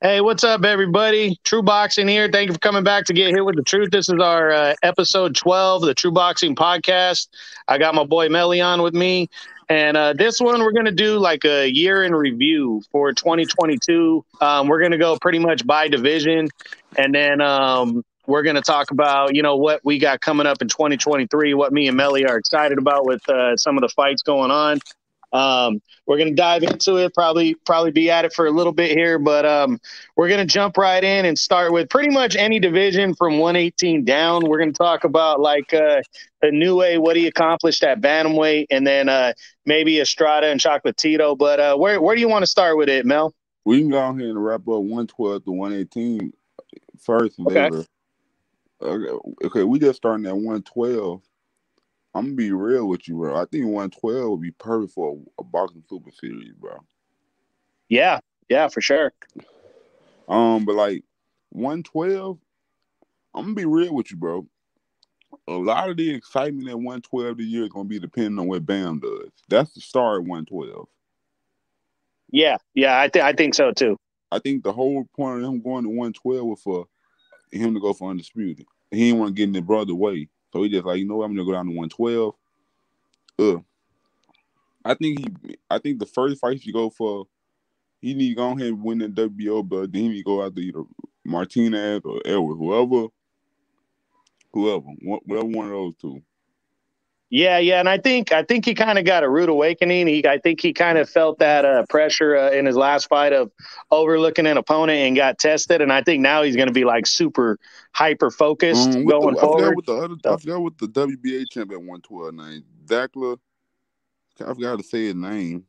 Hey, what's up, everybody? TRU Boxing here. Thank you for coming back to get hit with the truth. This is our uh, episode 12 of the TRU Boxing podcast. I got my boy Melly on with me. And uh, this one, we're going to do like a year in review for 2022. Um, we're going to go pretty much by division. And then um, we're going to talk about, you know, what we got coming up in 2023, what me and Melly are excited about with uh, some of the fights going on. Um, we're gonna dive into it. Probably probably be at it for a little bit here, but um, we're gonna jump right in and start with pretty much any division from 118 down. We're gonna talk about like uh, Inoue, what he accomplished at bantamweight, and then uh, maybe Estrada and Chocolatito. But uh, where where do you want to start with it, Mel? We can go ahead and wrap up 112 to 118 first. okay. Okay, okay, we just starting at 112. I'm gonna be real with you, bro. I think 112 would be perfect for a, a boxing super series, bro. Yeah, yeah, for sure. Um, but like 112, I'm gonna be real with you, bro. A lot of the excitement at 112 the year is gonna be depending on what Bam does. That's the star at 112. Yeah, yeah, I think I think so too. I think the whole point of him going to 112 was for him to go for undisputed. He didn't want to get in the brother way. So he just like, you know what, I'm gonna go down to 112. Uh, I think he, I think the first fight you go for, he need to go ahead and win the WBO, but then he go after either Martinez or Edwards, whoever, whoever, whatever one of those two. Yeah, yeah, and I think I think he kind of got a rude awakening. He, I think he kind of felt that uh, pressure uh, in his last fight of overlooking an opponent and got tested. And I think now he's going to be like super hyper focused um, going the, forward. I forgot what the other, I forgot what the WBA champion one twelve name Dackler. I forgot to say his name.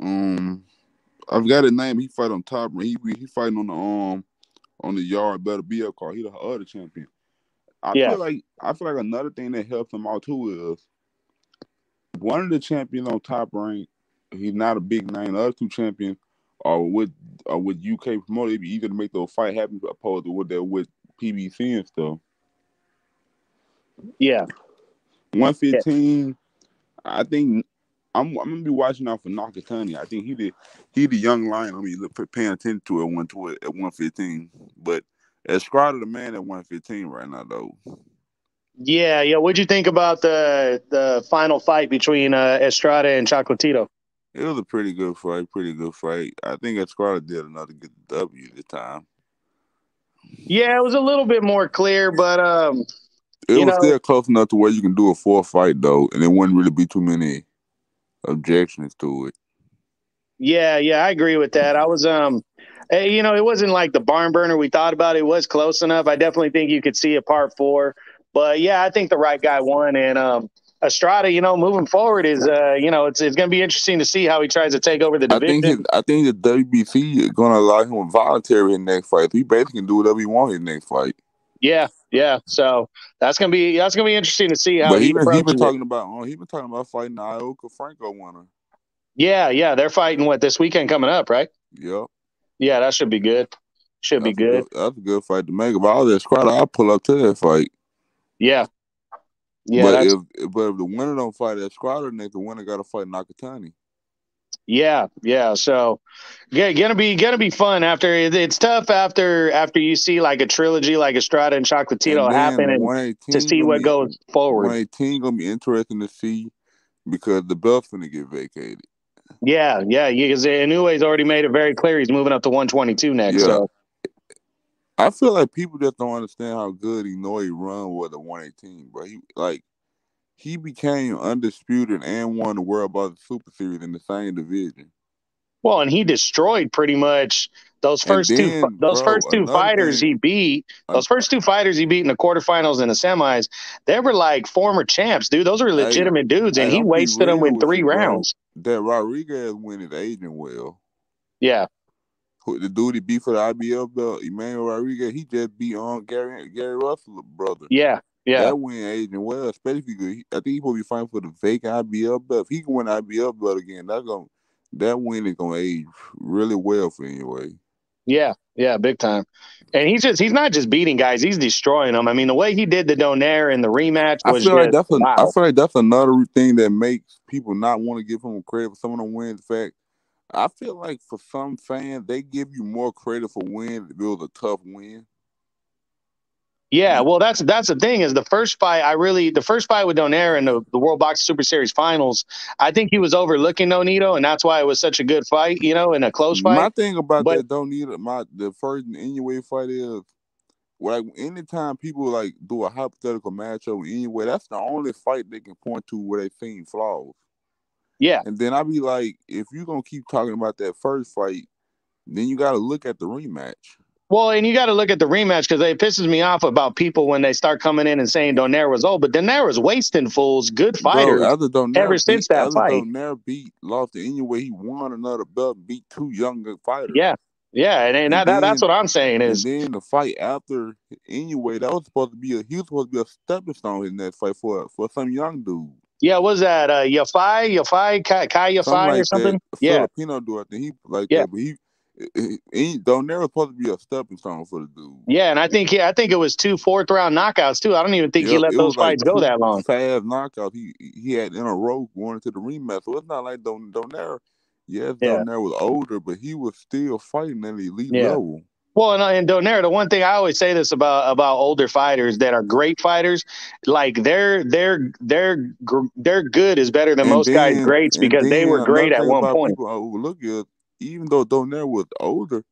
Um, I've got his name. He fight on top. He he fighting on the um on the yard better be a car. He the other champion. I yeah. feel like I feel like another thing that helps him out too is one of the champions on top rank. He's not a big name. The other two champions are with are with UK promoter. It'd be easier to make those fight happen opposed to what they're with PBC and stuff. Yeah. One fifteen. Yeah. I think I'm I'm gonna be watching out for Nakatani. I think he the he the young lion. I'm mean, paying attention to it one to at one fifteen. But Estrada the man at 115 right now though. Yeah, yeah. What'd you think about the the final fight between uh, Estrada and Chocolatito? It was a pretty good fight, pretty good fight. I think Estrada did another good W this time. Yeah, it was a little bit more clear, but um it was know, still close enough to where you can do a four fight though, and there wouldn't really be too many objections to it. Yeah, yeah, I agree with that. I was um you know, it wasn't like the barn burner we thought about. It was close enough. I definitely think you could see a part four. But yeah, I think the right guy won. And um, Estrada, you know, moving forward is, uh, you know, it's, it's going to be interesting to see how he tries to take over the division. I think, his, I think the WBC is going to allow him voluntary in next fight. He basically can do whatever he wants in next fight. Yeah, yeah. So that's gonna be that's gonna be interesting to see how. But he, been, he been talking about oh, he been talking about fighting the Ioka Franco winner. Yeah, yeah. They're fighting what this weekend coming up, right? Yep. Yeah, that should be good. Should that's be good. good. That's a good fight to make. If I was at squad, I'll pull up to that fight. Yeah. Yeah. But if but if the winner don't fight at squad, then the winner got to fight Nakatani. Yeah, yeah. So, yeah, gonna be gonna be fun. After it's tough after after you see like a trilogy like Estrada and Chocolatito and happen, and to see what be, goes forward. One eighteen gonna be interesting to see because the belt's gonna get vacated. Yeah, yeah, because Inoue's already made it very clear he's moving up to 122 next. Yeah. So I feel like people just don't understand how good Inoue run with the 118, but he like he became undisputed and won the World Boxing Super Series in the same division. Well, and he destroyed pretty much those first then, two those bro, first two fighters thing, he beat. Those first two fighters he beat in the quarterfinals and the semis, they were like former champs, dude. Those are legitimate hey, dudes, and he wasted them in three rounds. Bro. That Rodriguez win his agent well. Yeah. The dude he beat for the IBF belt, Emmanuel Rodriguez, he just beat on Gary Gary Russell brother. Yeah, yeah. That win agent well, especially if he, I think he be fighting for the vacant IBF belt. If he can win IBF belt again, that's gonna that win is gonna age really well for anyway. Yeah, yeah, big time. And he's just he's not just beating guys, he's destroying them. I mean, the way he did the Donaire in the rematch was I feel like that's a, wow. I feel like that's another thing that makes people not want to give him credit for some of the wins. In fact I feel like for some fans, they give you more credit for win if it was a tough win. Yeah, well, that's that's the thing is the first fight. I really the first fight with Donaire in the, the World Boxing Super Series Finals. I think he was overlooking Nonito, and that's why it was such a good fight. You know, in a close fight. My thing about but, that Donito, my the first Inoue fight is like anytime people like do a hypothetical matchup anyway, that's the only fight they can point to where they seen flaws. Yeah, and then I'd be like, if you're gonna keep talking about that first fight, then you got to look at the rematch. Well, and you got to look at the rematch because it pisses me off about people when they start coming in and saying Donaire was old, but Donaire was wasting fools, good fighters. Bro, other Donaire ever beat, since that other fight, Donaire beat lost it anyway. He won another belt, beat two younger fighters. Yeah, yeah, and, and, and that, then, that's what I'm saying is. And then the fight after anyway, that was supposed to be a he was supposed to be a stepping stone in that fight for for some young dude. Yeah, was that uh Yafai, Yafai, Kai, Kai Yafai like or something? That. Yeah, Filipino dude, I think he like yeah. that, but he he don't never supposed to be a stepping stone for the dude. Yeah, and I think he, I think it was two fourth round knockouts too. I don't even think yep, he let those fights like go that long. Fast knockouts he he had in a row going to the rematch. So it's not like Don Donaire. Yes, yeah. Donaire was older, but he was still fighting at elite yeah. level. Well, and, and Donaire, the one thing I always say this about about older fighters that are great fighters, like they're they're they're they're good is better than and most then, guys greats because they were great at one point. People oh, overlook is even though Donaire was older,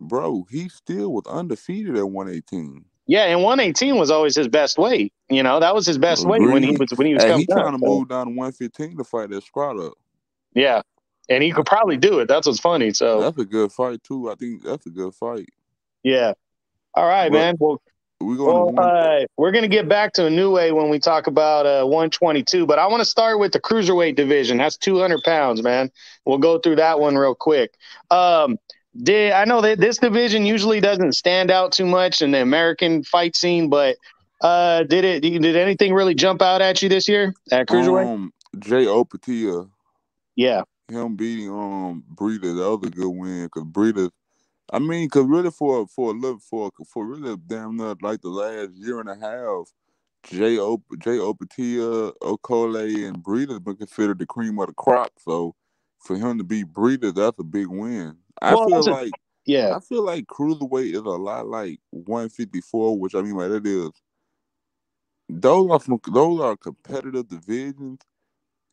bro, he still was undefeated at 118. Yeah, and 118 was always his best weight. You know, that was his best weight when he was when he was coming he trying to so. move down to 115 to fight that squad up. Yeah, and he could probably do it. That's what's funny. So that's a good fight too. I think that's a good fight. Yeah. All right, but, man. Well, we going uh, we're going to get back to Inoue when we talk about uh, 122, but I want to start with the cruiserweight division. That's 200 pounds, man. We'll go through that one real quick. Um, did I know that this division usually doesn't stand out too much in the American fight scene, but uh, did it? Did anything really jump out at you this year at cruiserweight? Um, Jay Opetaia. Yeah, him beating um Briedis, the other good win because Briedis I mean, cause really for for a little for for really damn near like the last year and a half, Jay Jay Opetaia, Okolie, and Briedis been considered the cream of the crop. So for him to be Briedis, that's a big win. I well, feel like a, yeah, I feel like cruiserweight is a lot like 154, which I mean by that is those are from those are competitive divisions.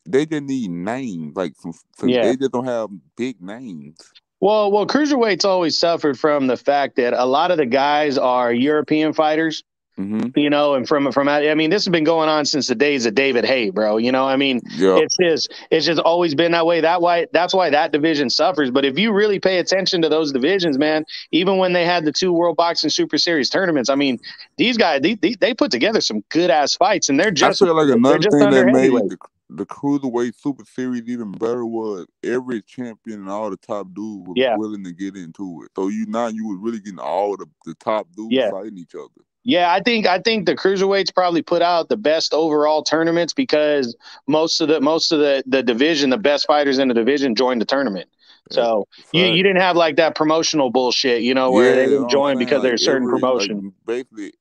They just need names, like from, from yeah. they just don't have big names. Well, well, cruiserweight's always suffered from the fact that a lot of the guys are European fighters. Mm-hmm. You know, and from from I mean, this has been going on since the days of David Haye, bro. You know, I mean, it's just it's just always been that way. That why that's why that division suffers. But if you really pay attention to those divisions, man, even when they had the two World Boxing Super Series tournaments, I mean, these guys they they, they put together some good ass fights, and they're just I feel like another thing that made the, the cruiserweight super series even better was every champion and all the top dudes was yeah. willing to get into it. So you now you were really getting all the, the top dudes yeah. fighting each other. Yeah, I think I think the cruiserweights probably put out the best overall tournaments because most of the most of the the division, the best fighters in the division joined the tournament. So you, you didn't have like that promotional bullshit, you know, where yeah, they didn't join because like there's certain every, promotion. Like basically,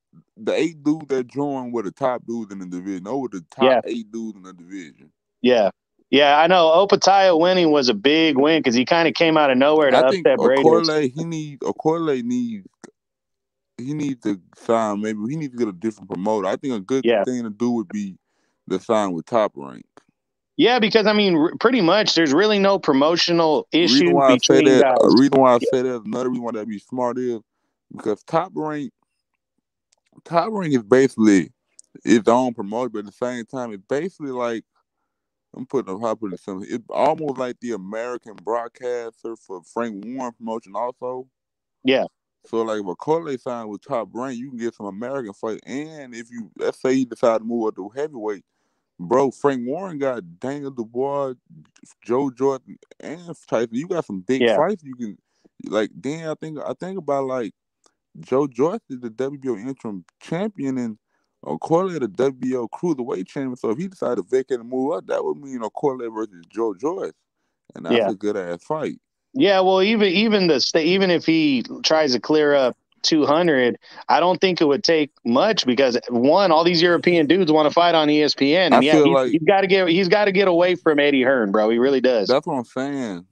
the eight dudes that joined were the top dudes in the division. Those were the top yeah. eight dudes in the division. Yeah. Yeah, I know. Opetaia winning was a big win because he kind of came out of nowhere to I upset Brady. He need Okolie needs he needs to sign. Maybe he needs to get a different promoter. I think a good yeah. thing to do would be to sign with Top Rank. Yeah, because I mean, pretty much, there's really no promotional issue reason why between I say that, guys. reason why I say that, another reason why that be smart is because Top Rank Top Rank is basically its own promoter, but at the same time, it's basically like I'm putting a hop in something. It's almost like the American broadcaster for Frank Warren promotion, also. Yeah. So like if Okolie sign with Top Rank, you can get some American fight, and if you let's say you decide to move up to heavyweight, bro, Frank Warren got Daniel Dubois, Joe Jordan, and Tyson. You got some big yeah. fights. You can like. Then I think I think about like Joe Joyce is the WBO interim champion and uh, Okolie the WBO cruiserweight champion. So if he decided to vacate and move up, that would mean Okolie versus Joe Joyce, and that's yeah. a good ass fight. Yeah, well, even even the state, even if he tries to clear up 200, I don't think it would take much because one, all these European dudes want to fight on ESPN, and I yeah, he's, like, he's got to get he's got to get away from Eddie Hearn, bro. He really does. That's what I'm saying.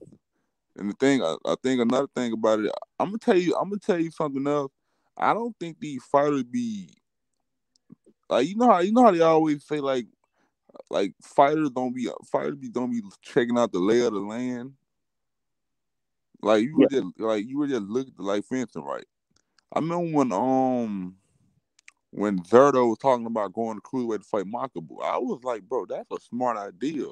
And the thing, I, I think another thing about it, I'm gonna tell you, I'm gonna tell you something else. I don't think these fighters be like you know how you know how they always say like like fighters don't be fighters be don't be checking out the lay of the land. Like you were yeah. just like you were just looking like instance, right? I remember when um when Zurdo was talking about going to cruiserweight to fight Makabu, I was like, bro, that's a smart idea.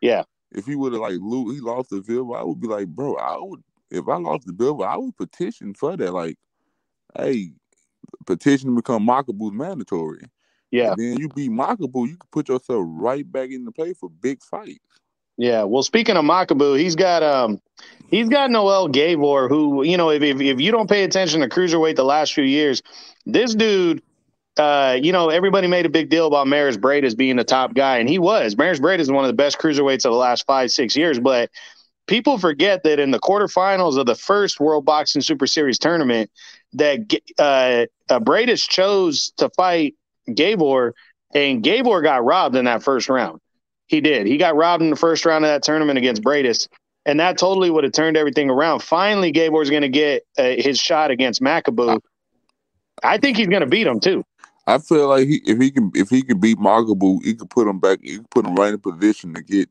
Yeah. If he would have like lo- he lost the bill, I would be like, bro, I would if I lost the bill, I would petition for that. Like, hey, petition to become Makabu mandatory. Yeah. And then you be Makabu, you can put yourself right back in the play for big fights. Yeah. Well, speaking of Makabu, he's got um he's got Noel Gevor, who, you know, if, if if you don't pay attention to cruiserweight the last few years, this dude uh, you know, everybody made a big deal about Mairis Briedis being the top guy, and he was. Mairis Briedis is one of the best cruiserweights of the last five, six years. But people forget that in the quarterfinals of the first World Boxing Super Series tournament, that uh, uh, Briedis chose to fight Gevor, and Gevor got robbed in that first round. He did. He got robbed in the first round of that tournament against Briedis, and that totally would have turned everything around. Finally, Gevor's going to get uh, his shot against Makabu. I think he's going to beat him too. I feel like he, if he can if he can beat Makabu, he can put him back. He can put him right in position to get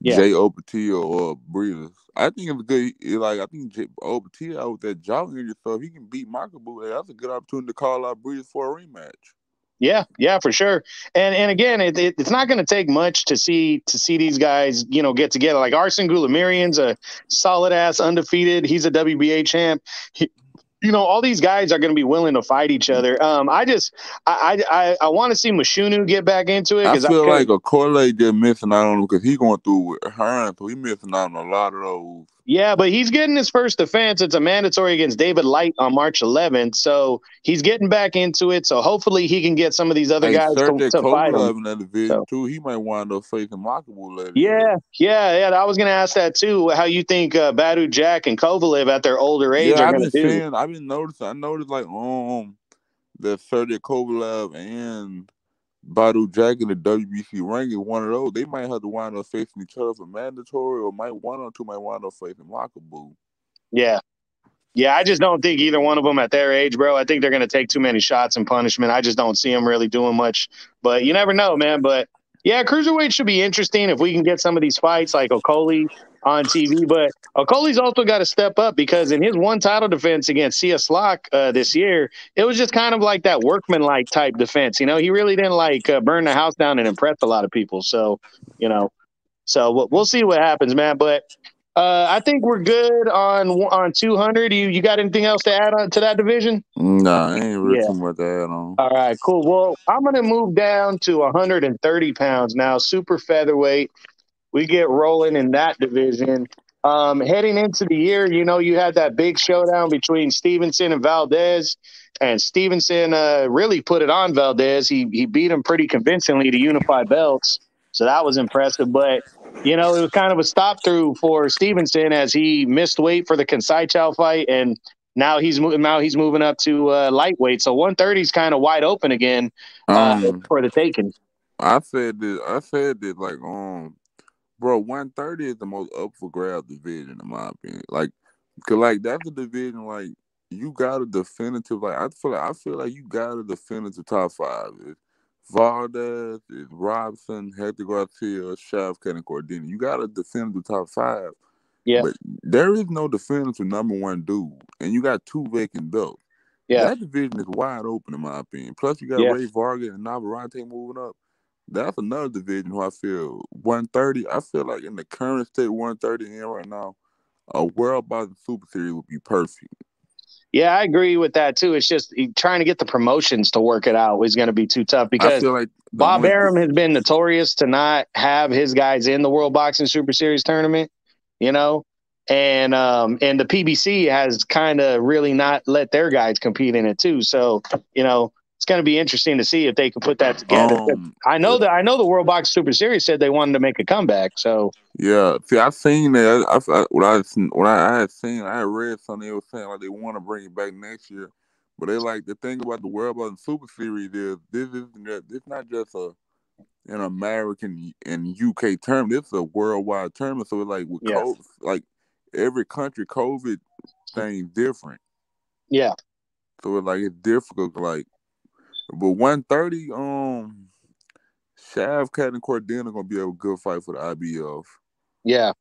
yeah. Jay Opetaia or Briedis. I think it's good. Like I think Jay Opetaia out with that jaw injury, so if he can beat Makabu, that's a good opportunity to call out Briedis for a rematch. Yeah, yeah, for sure. And and again, it, it, it's not going to take much to see to see these guys, you know, get together. Like Arsen Goulamirian's a solid ass undefeated. He's a WBA champ. He, you know, all these guys are going to be willing to fight each other. Um, I just, I, I, I want to see Mchunu get back into it. I feel I like Okolie just missing out on him because he's going through with her, so he's missing out on a lot of those. Yeah, but he's getting his first defense. It's a mandatory against David Light on March 11th, so he's getting back into it. So hopefully he can get some of these other hey, guys to, to fight him. In that division so. too, he might wind up facing Makabu later. Yeah, yeah, yeah. I was going to ask that too. How you think uh, Badou Jack and Kovalev at their older age yeah, are going to do? Seeing, I've been noticing. I noticed like um that Sergey Kovalev and Badou Jack in the WBC ranking, one of those, they might have to wind up facing each other for mandatory, or might one or two might wind up facing Makabu. Yeah. Yeah, I just don't think either one of them at their age, bro. I think they're going to take too many shots and punishment. I just don't see them really doing much. But you never know, man. But yeah, cruiserweight should be interesting if we can get some of these fights like Okolie on TV. But Okolie's also got to step up because in his one title defense against Cieslak uh, this year, it was just kind of like that workman-like type defense. You know, he really didn't like uh, burn the house down and impress a lot of people. So, you know, so we'll, we'll see what happens, man. But uh, I think we're good on on 200. You you got anything else to add on to that division? Nah, I ain't really yeah. much to add on. All right, cool. Well, I'm gonna move down to 130 pounds now, super featherweight. We get rolling in that division. Um, heading into the year, you know, you had that big showdown between Stevenson and Valdez, and Stevenson uh, really put it on Valdez. He he beat him pretty convincingly to unify belts, so that was impressive. But you know, it was kind of a stop through for Stevenson as he missed weight for the Conceição fight, and now he's moving. Now he's moving up to uh, lightweight. So 130 is kind of wide open again uh, um, for the taking. I said this. I said that like um, bro, 130 is the most up for grab division in my opinion. Like, cause like that's a division like you got a definitive. Like I feel like I feel like you got a definitive top five. It's Valdez, it's Robson, Hector Garcia, Shavkat, and Cordina. You got defend the top five. Yeah. But there is no definitive number one dude, and you got two vacant belts. Yeah. That division is wide open, in my opinion. Plus, you got yeah. Rey Vargas and Navarrete moving up. That's another division who I feel 130. I feel like in the current state 130 in right now, a World Boxing Super Series would be perfect. Yeah, I agree with that too. It's just trying to get the promotions to work it out is going to be too tough because like Bob Arum has been notorious to not have his guys in the World Boxing Super Series tournament, you know, and um and the PBC has kind of really not let their guys compete in it too. So you know, it's going to be interesting to see if they can put that together. Um, I know that I know the World Box Super Series said they wanted to make a comeback. So yeah, see, I've seen that. I, I, what I what I, had seen, I had read something they were saying like they want to bring it back next year, but they like the thing about the World Box Super Series is this is this not just a an American and UK term. This is a worldwide term. So it's like with yeah. like every country COVID thing different. Yeah. So it's like it's difficult. Like, but one thirty, um, Shavkat and Cordina gonna be a good fight for the IBF. Yeah.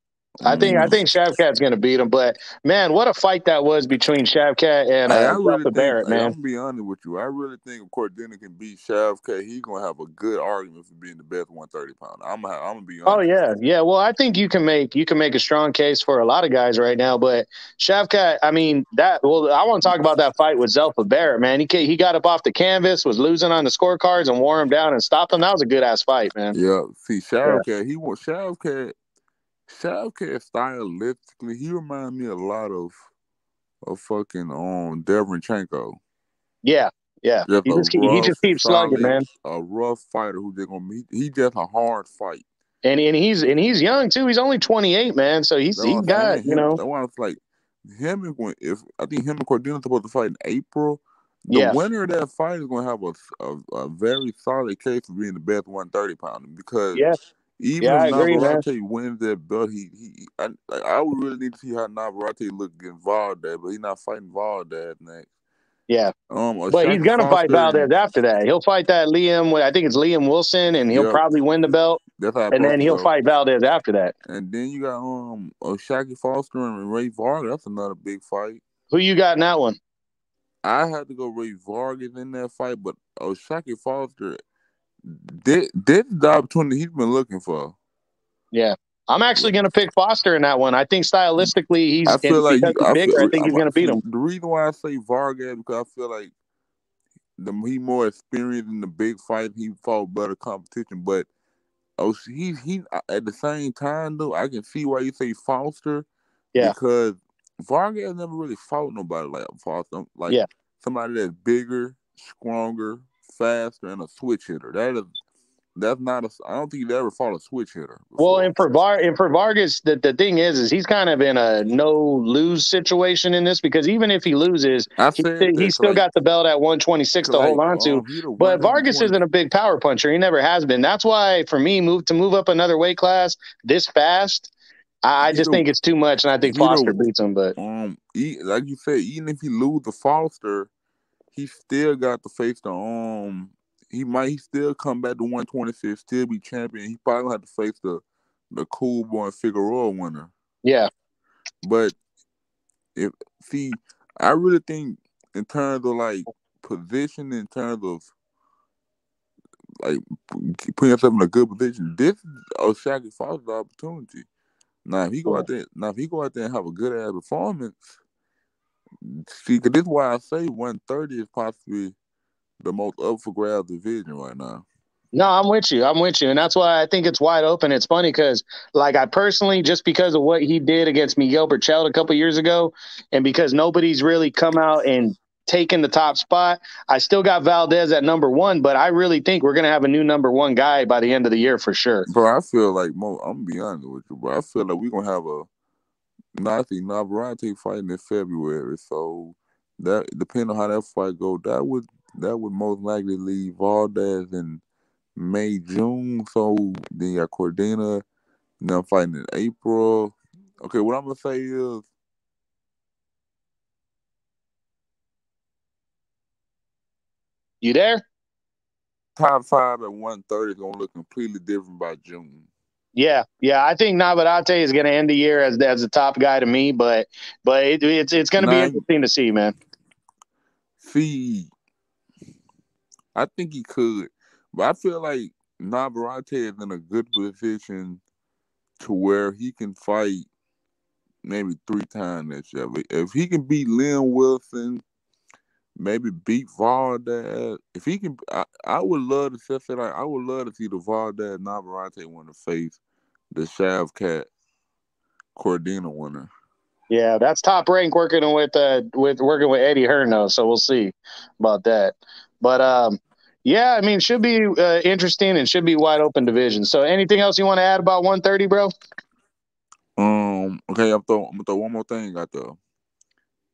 I think I mm. think Shavkat's gonna beat him, but man, what a fight that was between Shavkat and uh, I really think, Barrett, man. I'm gonna be honest with you. I really think if Cordina can beat Shavkat, he's gonna have a good argument for being the best 130 pounder. I'm gonna, I'm gonna be oh, honest. Oh yeah, yeah. Well, I think you can make you can make a strong case for a lot of guys right now, but Shavkat, I mean that. Well, I want to talk about that fight with Zelfa Barrett, man. He he got up off the canvas, was losing on the scorecards, and wore him down and stopped him. That was a good ass fight, man. Yeah. See, Shavkat, yeah. he was Shavkat Shavkat stylistically, he remind me a lot of of fucking um Derevyanchenko. Yeah, yeah. Just he, just, rough, he just keeps slugging, man. A rough fighter who just gonna meet. He just a hard fight. And and he's and he's young too. He's only twenty eight, man. So he's he got you know. That's why it's like him and if I think him and Cordina supposed to fight in April. The yeah. winner of that fight is going to have a, a, a very solid case for being the best 130 pounder because yeah. Even yeah, if Navarrete wins that belt, he he I, I would really need to see how Navarrete look against Valdez, but he's not fighting Valdez next. Yeah, um, but he's gonna Foster, fight Valdez after that. He'll fight that Liam. I think it's Liam Wilson, and he'll probably win the belt. and then he'll fight Valdez after that. And then you got um O'Shaquie Foster and Rey Vargas. That's another big fight. Who you got in that one? I had to go Rey Vargas in that fight, but O'Shaquie Foster this, this is the opportunity he's been looking for. Yeah. I'm actually going to pick Foster in that one. I think stylistically, he's I feel like he, I, bigger, feel, I think he's going to beat him. The reason why I say Vargas because I feel like the he more experienced in the big fight. He fought better competition, but oh, he he at the same time though, I can see why you say Foster. Yeah, because Vargas never really fought nobody like Foster, like yeah. somebody that's bigger, stronger, faster and a switch hitter. That is that's not a. I don't think he ever fought a switch hitter. Before. Well, and for Var and for Vargas, the, the thing is, is he's kind of in a no lose situation in this because even if he loses, he, he's still like, got the belt at 126 to hold on to. But Vargas isn't a big power puncher. He never has been. That's why for me, move to move up another weight class this fast. I, I just think it's too much, and I think Foster beats him. But um, he, like you said, even if he lose the Foster, he still got to face the um. He might he still come back to 126, still be champion. He probably have to face the the cool boy Figueroa winner. Yeah, but if see, I really think in terms of like position, in terms of like putting yourself in a good position, this is O'Shaquie Foster's opportunity. Now if he go out there, now if he go out there and have a good ass performance, See, this is why I say 130 is possibly the most up for grabs division right now. No, I'm with you. I'm with you. And that's why I think it's wide open. It's funny because, like, I personally, just because of what he did against Miguel Berchelt a couple years ago, and because nobody's really come out and taken the top spot, I still got Valdez at number one, but I really think we're going to have a new number one guy by the end of the year for sure. Bro, I feel like, Mo, I'm going to be honest with you, bro. I feel like we're going to have a no, I think Navarrete fighting in February, so that depending on how that fight go, that would that would most likely leave Valdez in May, June. So then you got Cordina, now fighting in April. Okay, what I'm gonna say is You there? Top five at one thirty is gonna look completely different by June. Yeah, yeah, I think Navarrete is going to end the year as as the top guy to me, but but it, it's it's going to be interesting to see, man. See, I think he could, but I feel like Navarrete is in a good position to where he can fight maybe three times next year. If he can beat Liam Wilson, maybe beat Valdez. If he can, I, I would love to say like I would love to see the Valdez Navarrete win the face the Shavkat Cordina winner. Yeah, that's top rank working with uh with working with Eddie Hearn though, so we'll see about that. But um yeah, I mean should be uh, interesting and should be wide open division. So anything else you want to add about 130, bro? Um okay, I'm throw I'm gonna throw one more thing out there.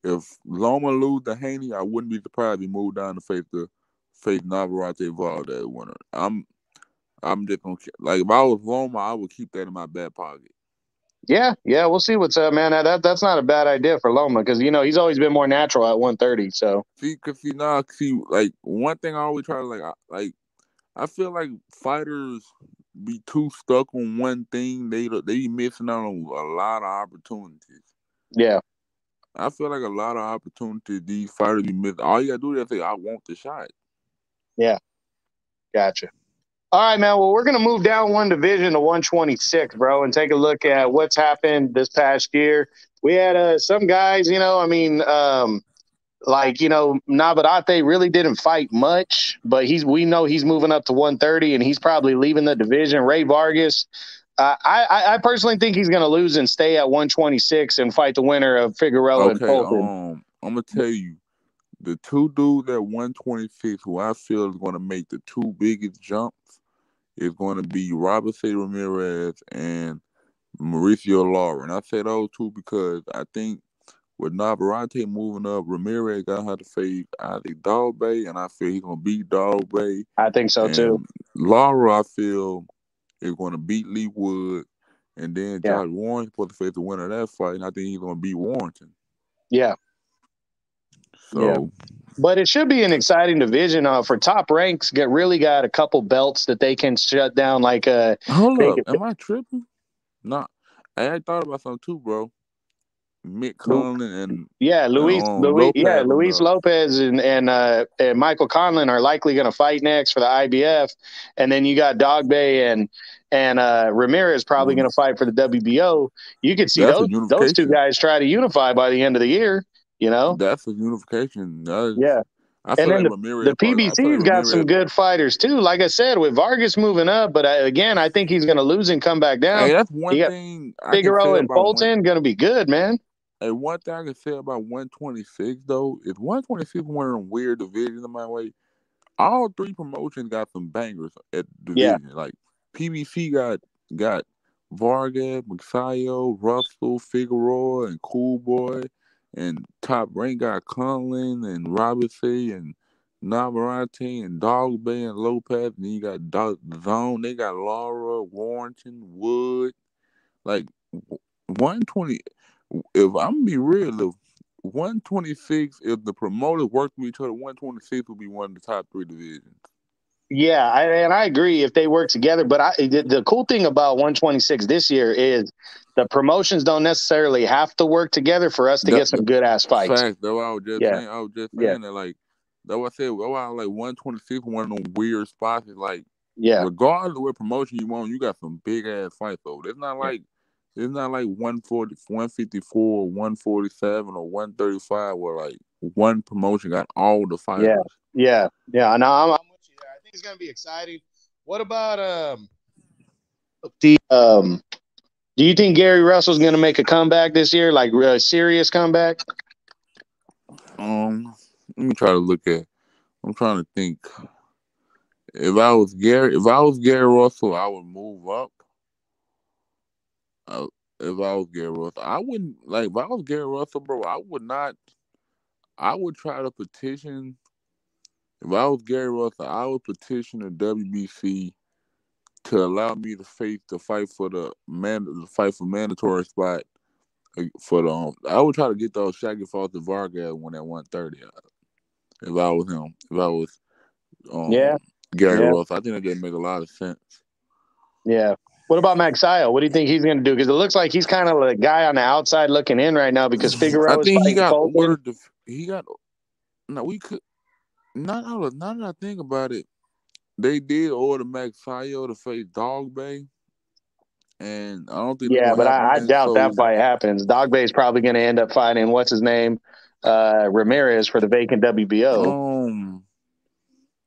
If Loma lose to Haney, I wouldn't be surprised if he moved down to face the face Navarrete Valdez winner. I'm I'm just gonna like if I was Loma, I would keep that in my back pocket. Yeah, yeah, we'll see what's up, man. That that's not a bad idea for Loma because you know he's always been more natural at 130. So see, cause see now, see, like one thing I always try to like, I, like I feel like fighters be too stuck on one thing. They they missing out on a lot of opportunities. Yeah, I feel like a lot of opportunities these fighters be missing. All you gotta do is say, "I want the shot." Yeah, gotcha. All right, man. Well, we're going to move down one division to 126, bro, and take a look at what's happened this past year. We had uh, some guys, you know, I mean, um, like you know, Navarrete really didn't fight much, but he's we know he's moving up to 130, and he's probably leaving the division. Rey Vargas, uh, I, I personally think he's going to lose and stay at 126 and fight the winner of Figueroa okay, and Fulton. Um, I'm gonna tell you, the two dudes at 126 who I feel is going to make the two biggest jumps is going to be Robeisy Ramirez and Mauricio Lara. And I say those two because I think with Navarrete moving up, Ramirez got to have to face either Dogboe, and I feel he's going to beat Dogboe. I think so and too. Lara, I feel, is going to beat Leigh Wood. And then yeah. Josh Warren's supposed to face the winner of that fight, and I think he's going to beat Warrington. Yeah. So yeah. But it should be an exciting division uh, for top ranks. Get really got a couple belts that they can shut down. Like uh, hold up, am I tripping? No, I thought about something too, bro. Mick Conlan and yeah, Luis, um, Luis yeah, Luis Lopez and and, uh, and Michael Conlan are likely going to fight next for the IBF, and then you got Dogboe and and uh, Ramirez probably mm. going to fight for the WBO. You could see those those two guys try to unify by the end of the year. You know, that's a unification. That's, yeah. I and then like the, the PBC's like got some good fighters too. Like I said, with Vargas moving up, but I, again, I think he's going to lose and come back down. Hey, that's one thing. Figueroa and Fulton going to be good, man. Hey, one thing I can say about 126 though is 126 one of them weird divisions in my way. All three promotions got some bangers at division. Yeah. Like PBC got got Vargas, Magsayo, Russell, Figueroa, and Cool Boy and top rank got Conlan and Robeisy and Navarrete and Dogboe and Lopez. And then you got Dog Zone. They got Lara, Warrington, Wood. Like 120. If I'm gonna be real, if 126, if the promoters worked with each other, 126 would be one of the top three divisions. Yeah, I, and I agree if they work together. But I, the, the cool thing about 126 this year is the promotions don't necessarily have to work together for us to get some good ass fights. Fact, what I was just yeah. saying. I was just saying yeah. that like that's what I said. That's why like 126 one of them weird spots is like yeah. Regardless of what promotion you want, you got some big ass fights though. It's not like it's not like 140, 154, 147, or 135 where like one promotion got all the fights. Yeah, yeah, yeah. No, I'm, I'm with you there. I think it's gonna be exciting. What about um the um do you think Gary Russell's going to make a comeback this year, like a serious comeback? Um, let me try to look at. I'm trying to think. If I was Gary, if I was Gary Russell, I would move up. Uh, if I was Gary Russell, I wouldn't like. If I was Gary Russell, bro, I would not. I would try to petition. If I was Gary Russell, I would petition the WBC to allow me to face to fight for the man the fight for mandatory spot uh, for the um, I would try to get those Shaggy Foster Vargas one at one thirty. Uh, if I was him, if I was um, yeah Gary yeah. Ross, I think that would make a lot of sense. Yeah. What about Magsayo? What do you think he's going to do? Because it looks like he's kind of a guy on the outside looking in right now. Because Figueroa, I think he got ordered. To, he got. No, we could. Not now that I think about it, they did order Magsayo to face Dogboe. And I don't think Yeah, but I, I doubt so that fight happens. Dogboe is probably gonna end up fighting what's his name? Uh Ramirez for the vacant WBO. Um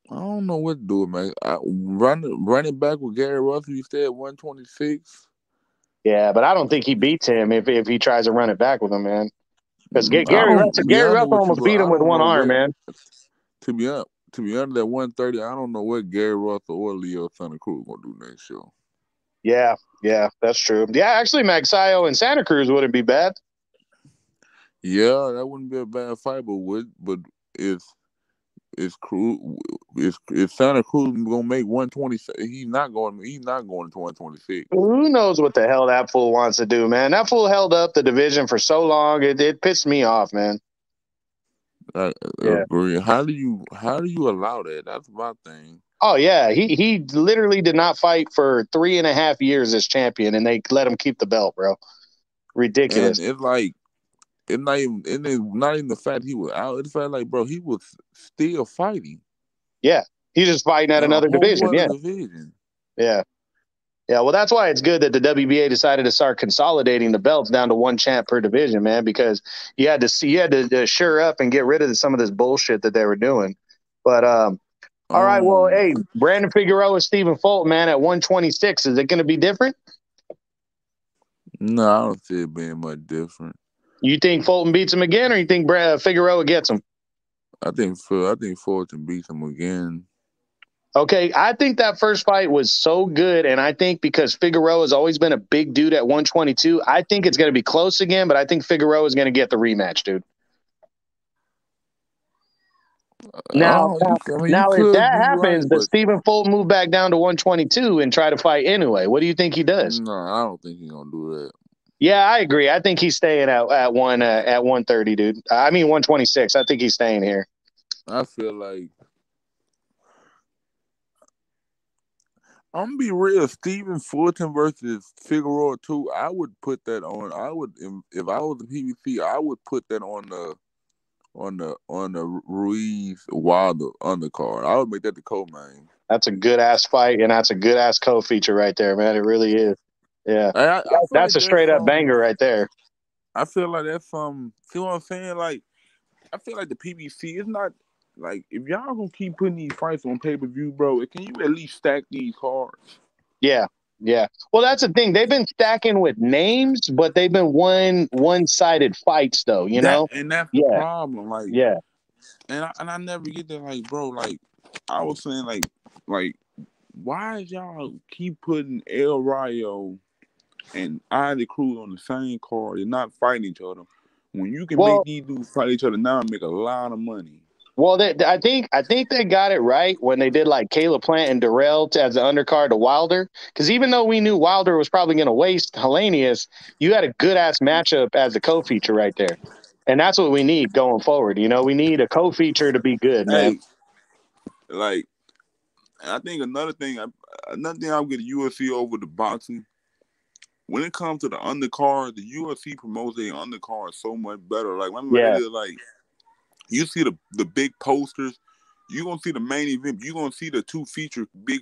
I don't know what to do, man. I, run running back with Gary Russell, you stay at one twenty six. Yeah, but I don't think he beats him if if he tries to run it back with him, man. Because Gary Russell, Gary Russell almost beat him with one arm, man. To be up, to be under that 130, I don't know what Gary Russell or Leo Santa Cruz gonna do next show. Yeah, yeah, that's true. Yeah, actually, Magsayo and Santa Cruz wouldn't be bad. Yeah, that wouldn't be a bad fight, but would but if is Cruz is is Santa Cruz gonna make one twenty? He's not going. He's not going to one twenty six. Who knows what the hell that fool wants to do, man? That fool held up the division for so long. It it pissed me off, man. I, yeah. agree. How do you how do you allow that? That's my thing. Oh yeah, he he literally did not fight for three and a half years as champion, and they let him keep the belt, bro. Ridiculous. And it's like it's not even it's not even the fact he was out. It's fact like, bro, he was still fighting. Yeah, he's just fighting at another division. Yeah, division. yeah, yeah. Well, that's why it's good that the WBA decided to start consolidating the belts down to one champ per division, man. Because you had to see, you had to, to sure up and get rid of some of this bullshit that they were doing. But um, all right, well, um, hey, Brandon Figueroa, Stephen Fulton, man, at 126, is it going to be different? No, I don't see it being much different. You think Fulton beats him again, or you think Brad Figueroa gets him? I think I think Fulton beats him again. Okay, I think that first fight was so good, and I think because Figueroa has always been a big dude at 122, I think it's going to be close again. But I think Figueroa is going to get the rematch, dude. Now, oh, I mean, now if that happens, right, does Stephen Fulton move back down to 122 and try to fight anyway? What do you think he does? No, I don't think he's gonna do that. Yeah, I agree. I think he's staying at at one uh, at 130, dude. I mean 126. I think he's staying here. I feel like I'm gonna be real. Stephen Fulton versus Figueroa too. I would put that on. I would if I was the PBC, I would put that on the on the on the Ruiz Wilder undercard. I would make that the co-main. That's a good ass fight, and that's a good ass co-feature right there, man. It really is. Yeah, I, I that's like a straight up banger right there. I feel like that's um. See what I'm saying? Like, I feel like the PBC is not like if y'all gonna keep putting these fights on pay per view, bro. Can you at least stack these cards? Yeah, yeah. Well, that's the thing. They've been stacking with names, but they've been one one sided fights, though. You that, know, and that's the problem. Like, yeah. And I, and I never get that. Like, bro, like I was saying, like, like why is y'all keep putting El Rayo and Andy Cruz on the same card and not fighting each other when you can well, make these dudes fight each other now and make a lot of money? Well, they, I think I think they got it right when they did like Caleb Plant and Dirrell to, as the undercard to Wilder. Because even though we knew Wilder was probably going to waste Helenius, you had a good ass matchup as a co-feature right there, and that's what we need going forward. You know, we need a co-feature to be good, man. Hey, like, I think another thing, another thing I'm getting UFC over the boxing when it comes to the undercard, the UFC promotes their undercard so much better. Like, me yeah. like you see the the big posters. You're gonna see the main event. You're gonna see the two feature big,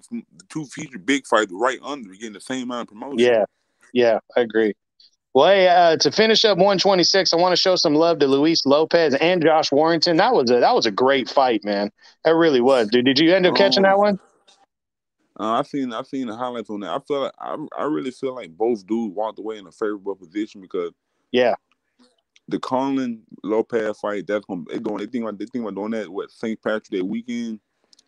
two feature big fights right under getting the same amount of promotion. Yeah, yeah, I agree. Well, hey, uh, to finish up 126, I want to show some love to Luis Lopez and Josh Warrington. That was a that was a great fight, man. That really was, dude. Did you end up catching that one? Uh, I seen I seen the highlights on that. I feel like I I really feel like both dudes walked away in a favorable position because yeah, the Conlan Lopez fight, that's gonna they doing they think about they think about doing that what St. Patrick's Day weekend.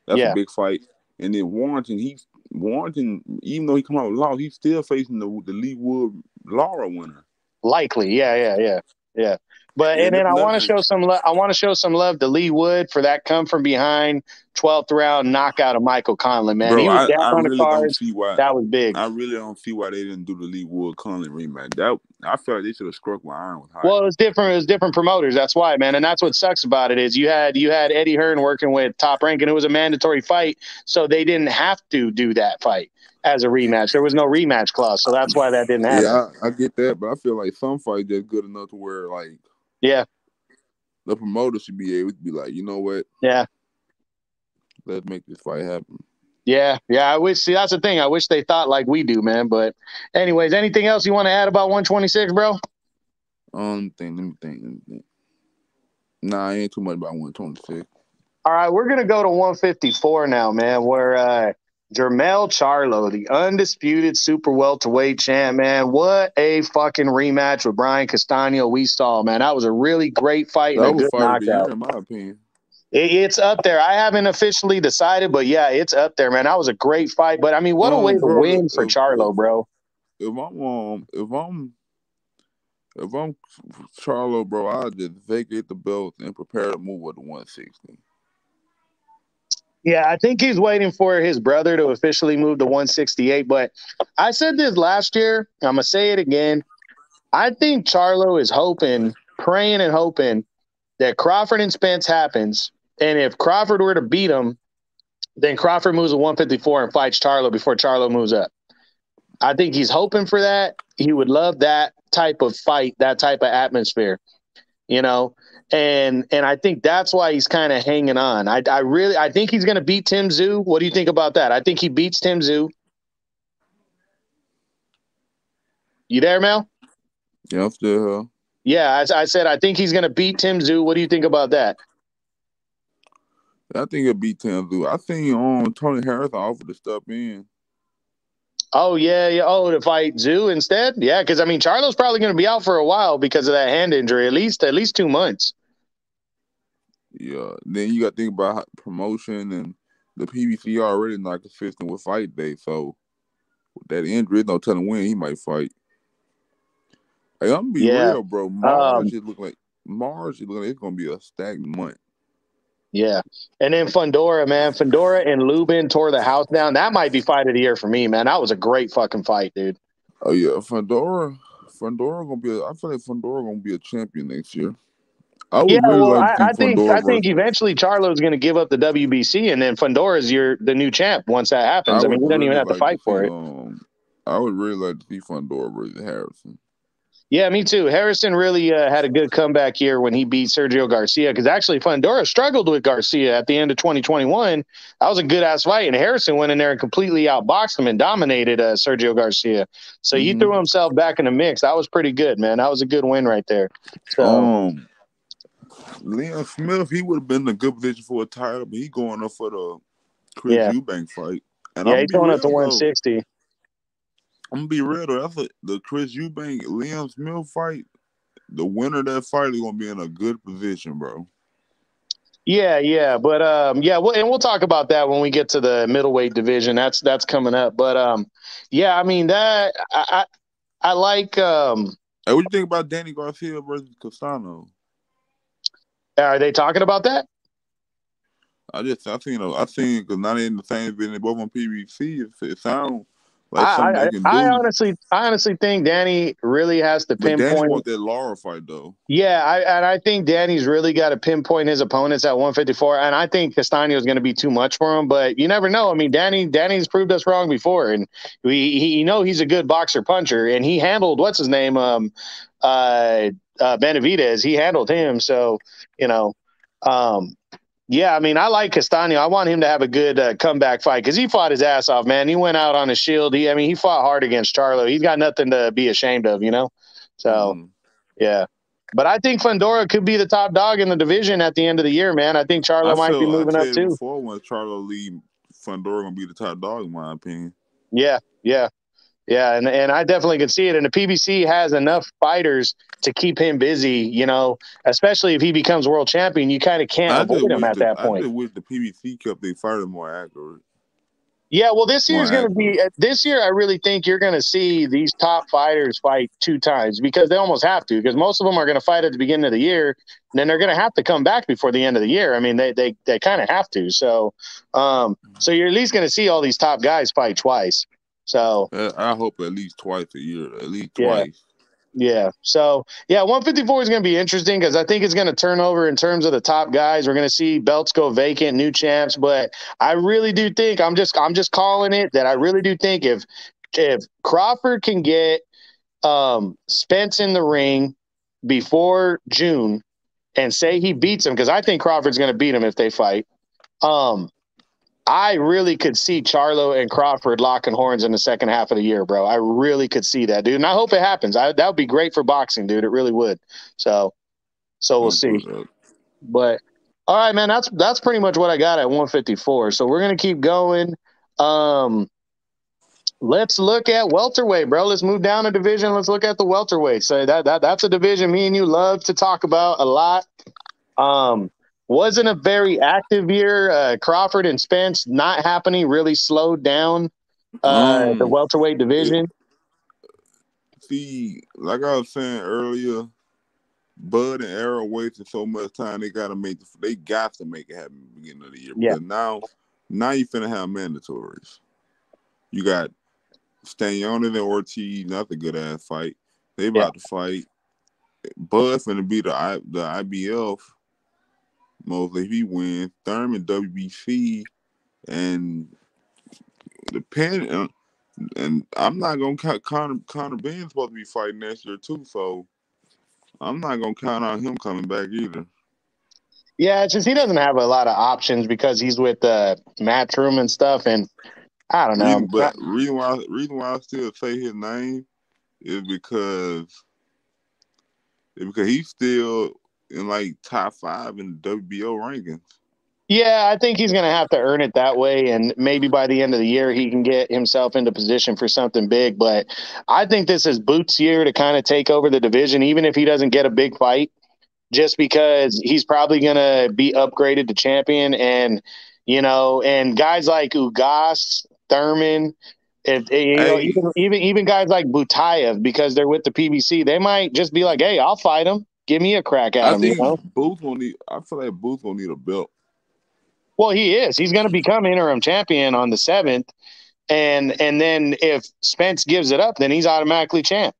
That's yeah. a big fight. And then Warrington, he's Warrington, even though he come out with loss, he's still facing the the Leigh Wood Lara winner. Likely, yeah, yeah, yeah, yeah. But and then I want to show some love. I want to show some love to Leigh Wood for that come from behind 12th round knockout of Michael Conlan. Man, Bro, he was down I, I on really the cards. Why, that was big. I really don't see why they didn't do the Leigh Wood Conlan rematch. That I felt like they should have struck with iron with Well, it was different. It was different promoters. That's why, man. And that's what sucks about it is you had you had Eddie Hearn working with Top Rank, and it was a mandatory fight, so they didn't have to do that fight as a rematch. There was no rematch clause, so that's why that didn't happen. Yeah, I, I get that, but I feel like some fights just good enough to where like yeah the promoter should be able to be like, you know what? Yeah. Let's make this fight happen. Yeah, yeah. I wish. See, that's the thing. I wish they thought like we do, man. But, anyways, anything else you want to add about 126, bro? Um, thing, Let me think. Let me think. Nah, I ain't too much about 126. All right, we're gonna go to 154 now, man. Where uh Jermell Charlo, the undisputed super welterweight champ, man. What a fucking rematch with Brian Castano we saw, man. That was a really great fight that and a good knockout. in my opinion. It, it's up there. I haven't officially decided, but yeah, it's up there, man. That was a great fight. But I mean, what um, a way bro, to win for if, Charlo, bro. If I'm um, if I'm if I'm Charlo, bro, I'll just vacate the belt and prepare to move with the 160. Yeah, I think he's waiting for his brother to officially move to 168. But I said this last year. I'm gonna say it again. I think Charlo is hoping, praying and hoping that Crawford and Spence happens. And if Crawford were to beat him, then Crawford moves to 154 and fights Charlo before Charlo moves up. I think he's hoping for that. He would love that type of fight, that type of atmosphere, you know. And and I think that's why he's kind of hanging on. I I really I think he's going to beat Tim Tszyu. What do you think about that? I think he beats Tim Tszyu. You there, Mel? Yeah, I'm still. Yeah, I, I said I think he's going to beat Tim Tszyu. What do you think about that? I think he'll beat Tim Tszyu. I think um Tony Harris offered to step in. Oh yeah, yeah. Oh, to fight Tszyu instead? Yeah, because I mean, Charlo's probably going to be out for a while because of that hand injury, at least at least two months. Yeah. Then you got to think about promotion and the PBC already not consistent with fight day. So with that injury, no telling when he might fight. Hey, I'm gonna be yeah. real, bro. March um, it look like March it look like it's gonna be a stacked month. Yeah. And then Fundora, man. Fundora and Lubin tore the house down. That might be fight of the year for me, man. That was a great fucking fight, dude. Oh yeah, Fundora. Fundora gonna be. A, I feel like Fundora gonna be a champion next year. I would yeah, really well, like I, I think I think eventually Charlo's going to give up the WBC, and then Fundora's your the new champ once that happens. I, I mean, you don't even have like to fight to for it. Um, I would really like to see Fundora versus Harrison. Yeah, me too. Harrison really uh, had a good comeback here when he beat Sergio Garcia because actually Fundora struggled with Garcia at the end of 2021. That was a good ass fight, and Harrison went in there and completely outboxed him and dominated uh, Sergio Garcia. So mm-hmm. he threw himself back in the mix. That was pretty good, man. That was a good win right there. So, um, Liam Smith, he would have been in a good position for a title, but he going up for the Chris yeah. Eubank fight. And yeah, I'm he's going up to 160. I'm gonna be real though. That's a, the Chris Eubank Liam Smith fight. The winner of that fight is gonna be in a good position, bro. Yeah, yeah, but um, yeah, well, and we'll talk about that when we get to the middleweight division. That's that's coming up. But um, yeah, I mean that I I, I like um. Hey, what do you think about Danny Garcia versus Castano? Are they talking about that? I just I seen I seen because not in the same video, both on PBC. It, it sounds I, I, I, honestly, I honestly think Danny really has to pinpoint. But Danny want that Lara fight though. Yeah, I, and I think Danny's really got to pinpoint his opponents at 154, and I think Castaño is going to be too much for him. But you never know. I mean, Danny, Danny's proved us wrong before, and we, he, you know, he's a good boxer puncher, and he handled what's his name, um, uh, uh, Benavidez. He handled him, so you know, um, yeah, I mean, I like Castaño. I want him to have a good uh, comeback fight because he fought his ass off, man. He went out on a shield. He, I mean, he fought hard against Charlo. He's got nothing to be ashamed of, you know. So, mm. yeah. But I think Fundora could be the top dog in the division at the end of the year, man. I think Charlo I might feel, be moving up too. Before when Charlo leave, Fundora gonna be the top dog in my opinion. Yeah, yeah. Yeah, and, and I definitely could see it. And the PBC has enough fighters to keep him busy, you know, especially if he becomes world champion. You kind of can't I avoid him at the, that point. I wish the PBC kept their fighters more accurate. Yeah, well, this year is going to be uh, this year. I really think you're going to see these top fighters fight two times because they almost have to. Because most of them are going to fight at the beginning of the year, and then they're going to have to come back before the end of the year. I mean, they they they kind of have to. So, um, so you're at least going to see all these top guys fight twice. So I hope at least twice a year, at least twice. Yeah. So yeah, 154 is going to be interesting because I think it's going to turn over in terms of the top guys. We're going to see belts go vacant, new champs. But I really do think I'm just I'm just calling it that I really do think if if Crawford can get um, Spence in the ring before June and say he beats him because I think Crawford's going to beat him if they fight. Um, I really could see Charlo and Crawford locking horns in the second half of the year, bro. I really could see that, dude. And I hope it happens. I, that would be great for boxing, dude. It really would. So, so we'll see. But all right, man. That's that's pretty much what I got at 154. So we're gonna keep going. Um, let's look at welterweight, bro. Let's move down a division. Let's look at the welterweight. So that that that's a division me and you love to talk about a lot. Um, wasn't a very active year. Uh, Crawford and Spence not happening really slowed down uh, the welterweight division. See, like I was saying earlier, Bud and Errol wasted so much time. They got to make. The, they got to make it happen at the beginning of the year. Yeah. Because now Now you finna have mandatories. You got Stanionis and Ortiz, not a good ass fight. They about yeah. to fight. Bud finna be the I, the IBF. Mostly if he wins, Thurman WBC, and the pen. Uh, and I'm not gonna count Conor. Conor Benn supposed to be fighting next year too, so I'm not gonna count on him coming back either. Yeah, it's just he doesn't have a lot of options because he's with uh, Matchroom and stuff, and I don't know. Reason, but reason why reason why I still say his name is because is because he's still in like top five in the WBO rankings. Yeah, I think he's going to have to earn it that way, and maybe by the end of the year he can get himself into position for something big. But I think this is Boots' year to kind of take over the division, even if he doesn't get a big fight, just because he's probably going to be upgraded to champion, and you know, and guys like Ugas, Thurman, if eh, you know, even, even even guys like Butayev, because they're with the PBC, they might just be like, "Hey, I'll fight him. Give me a crack at I him." Think you know? Boots will need. I feel like Boots will need a belt. Well, he is. He's going to become interim champion on the seventh, and and then if Spence gives it up, then he's automatically champ.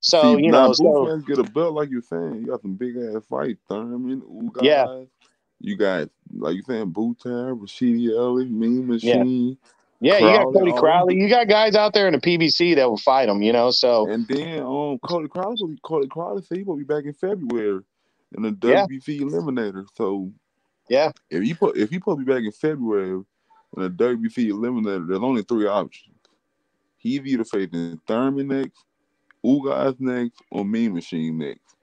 So See, you know, so get a belt like you're saying. You got some big ass fights, Thurman, Ugas. Yeah. You got like you're saying, Bhutan, Rashidi Ali, Mean Machine. Yeah. Yeah, Crowley, you got Cody Crowley. You got guys out there in the PBC that will fight him, you know. So and then um Cody Crowley will be Cody Crowley said he will be back in February in the WBC yeah. Eliminator. So yeah. If you put if you put me back in February in a WBC eliminator, there's only three options. He's either facing Thurman next, Ugas next, or Mean Machine next.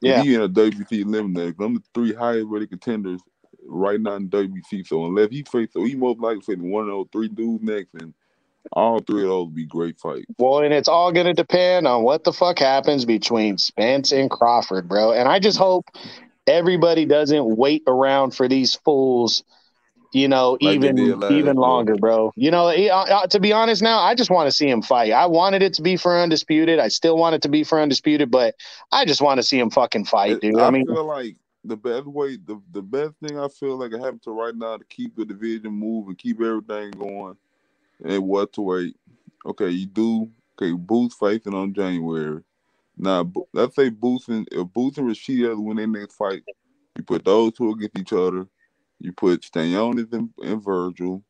Yeah. He in a WBC eliminator. I'm the three highest rated contenders right now in WBC. So unless he faces, so he most likely facing one of those three dudes next, and all three of those be great fights. Well, and it's all going to depend on what the fuck happens between Spence and Crawford, bro. And I just hope everybody doesn't wait around for these fools you know, like even even longer, bro. You know, uh, uh, to be honest, now I just want to see him fight. I wanted it to be for undisputed. I still want it to be for undisputed, but I just want to see him fucking fight, dude. I, I mean, feel like the best way, the, the best thing I feel like it happened to right now to keep the division moving, keep everything going, and what to wait. Okay, you do. Okay, Boots fighting on January. Now, let's say Boots and if Boots and Rashid win their next fight, you put those two against each other. You put Stanionis and, and Virgil.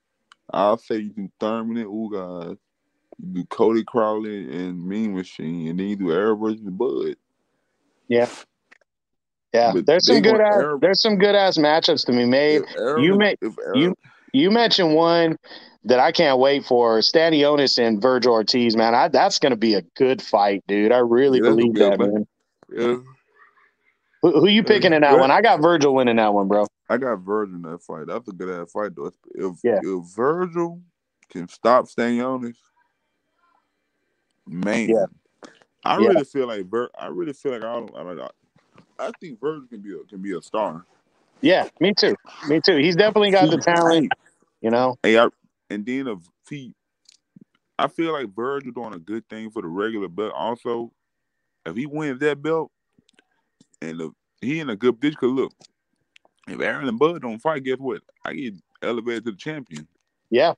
I'll say you do Thurman and Ugas. You do Cody Crowley and Mean Machine, and then you do Errol versus Bud. Yeah. Yeah, but there's some good ass, there's some good ass matchups to be made. you may, you you mentioned one that I can't wait for Stanionis and Virgil Ortiz, man. I, that's going to be a good fight, dude. I really yeah, believe that, man. Yeah. Who, who you picking in that one? I got Virgil winning that one, bro. I got Virgil in that fight. That's a good ass fight, though. If yeah. if Virgil can stop Stanionis, man, yeah. I yeah. really feel like Vir- I really feel like I don't. I, I think Virgil can be a, can be a star. Yeah, me too. Me too. He's definitely got the talent. You know. Hey, I, and then if he, I feel like Virgil doing a good thing for the regular belt. Also, if he wins that belt, and if he in a good position, cause look, if Errol and Bud don't fight, guess what? I get elevated to the champion. Yeah.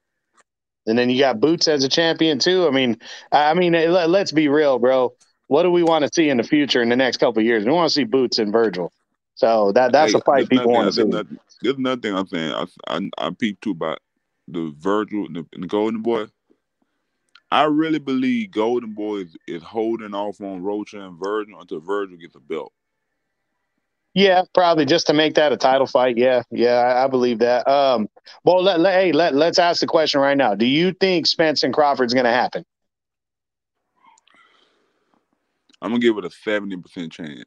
And then you got Boots as a champion too. I mean, I mean, let's be real, bro. What do we want to see in the future in the next couple years? We want to see Boots and Virgil. So that that's hey, a fight people want to see. Nothing, there's another thing I'm saying. I I, I peeped too about the Virgil and the, and the Golden Boy. I really believe Golden Boy is, is holding off on Rocha and Virgil until Virgil gets a belt. Yeah, probably just to make that a title fight. Yeah, yeah, I, I believe that. Um, well, let, let, hey, let, let's ask the question right now. Do you think Spence and Crawford's going to happen? I'm gonna give it a seventy percent chance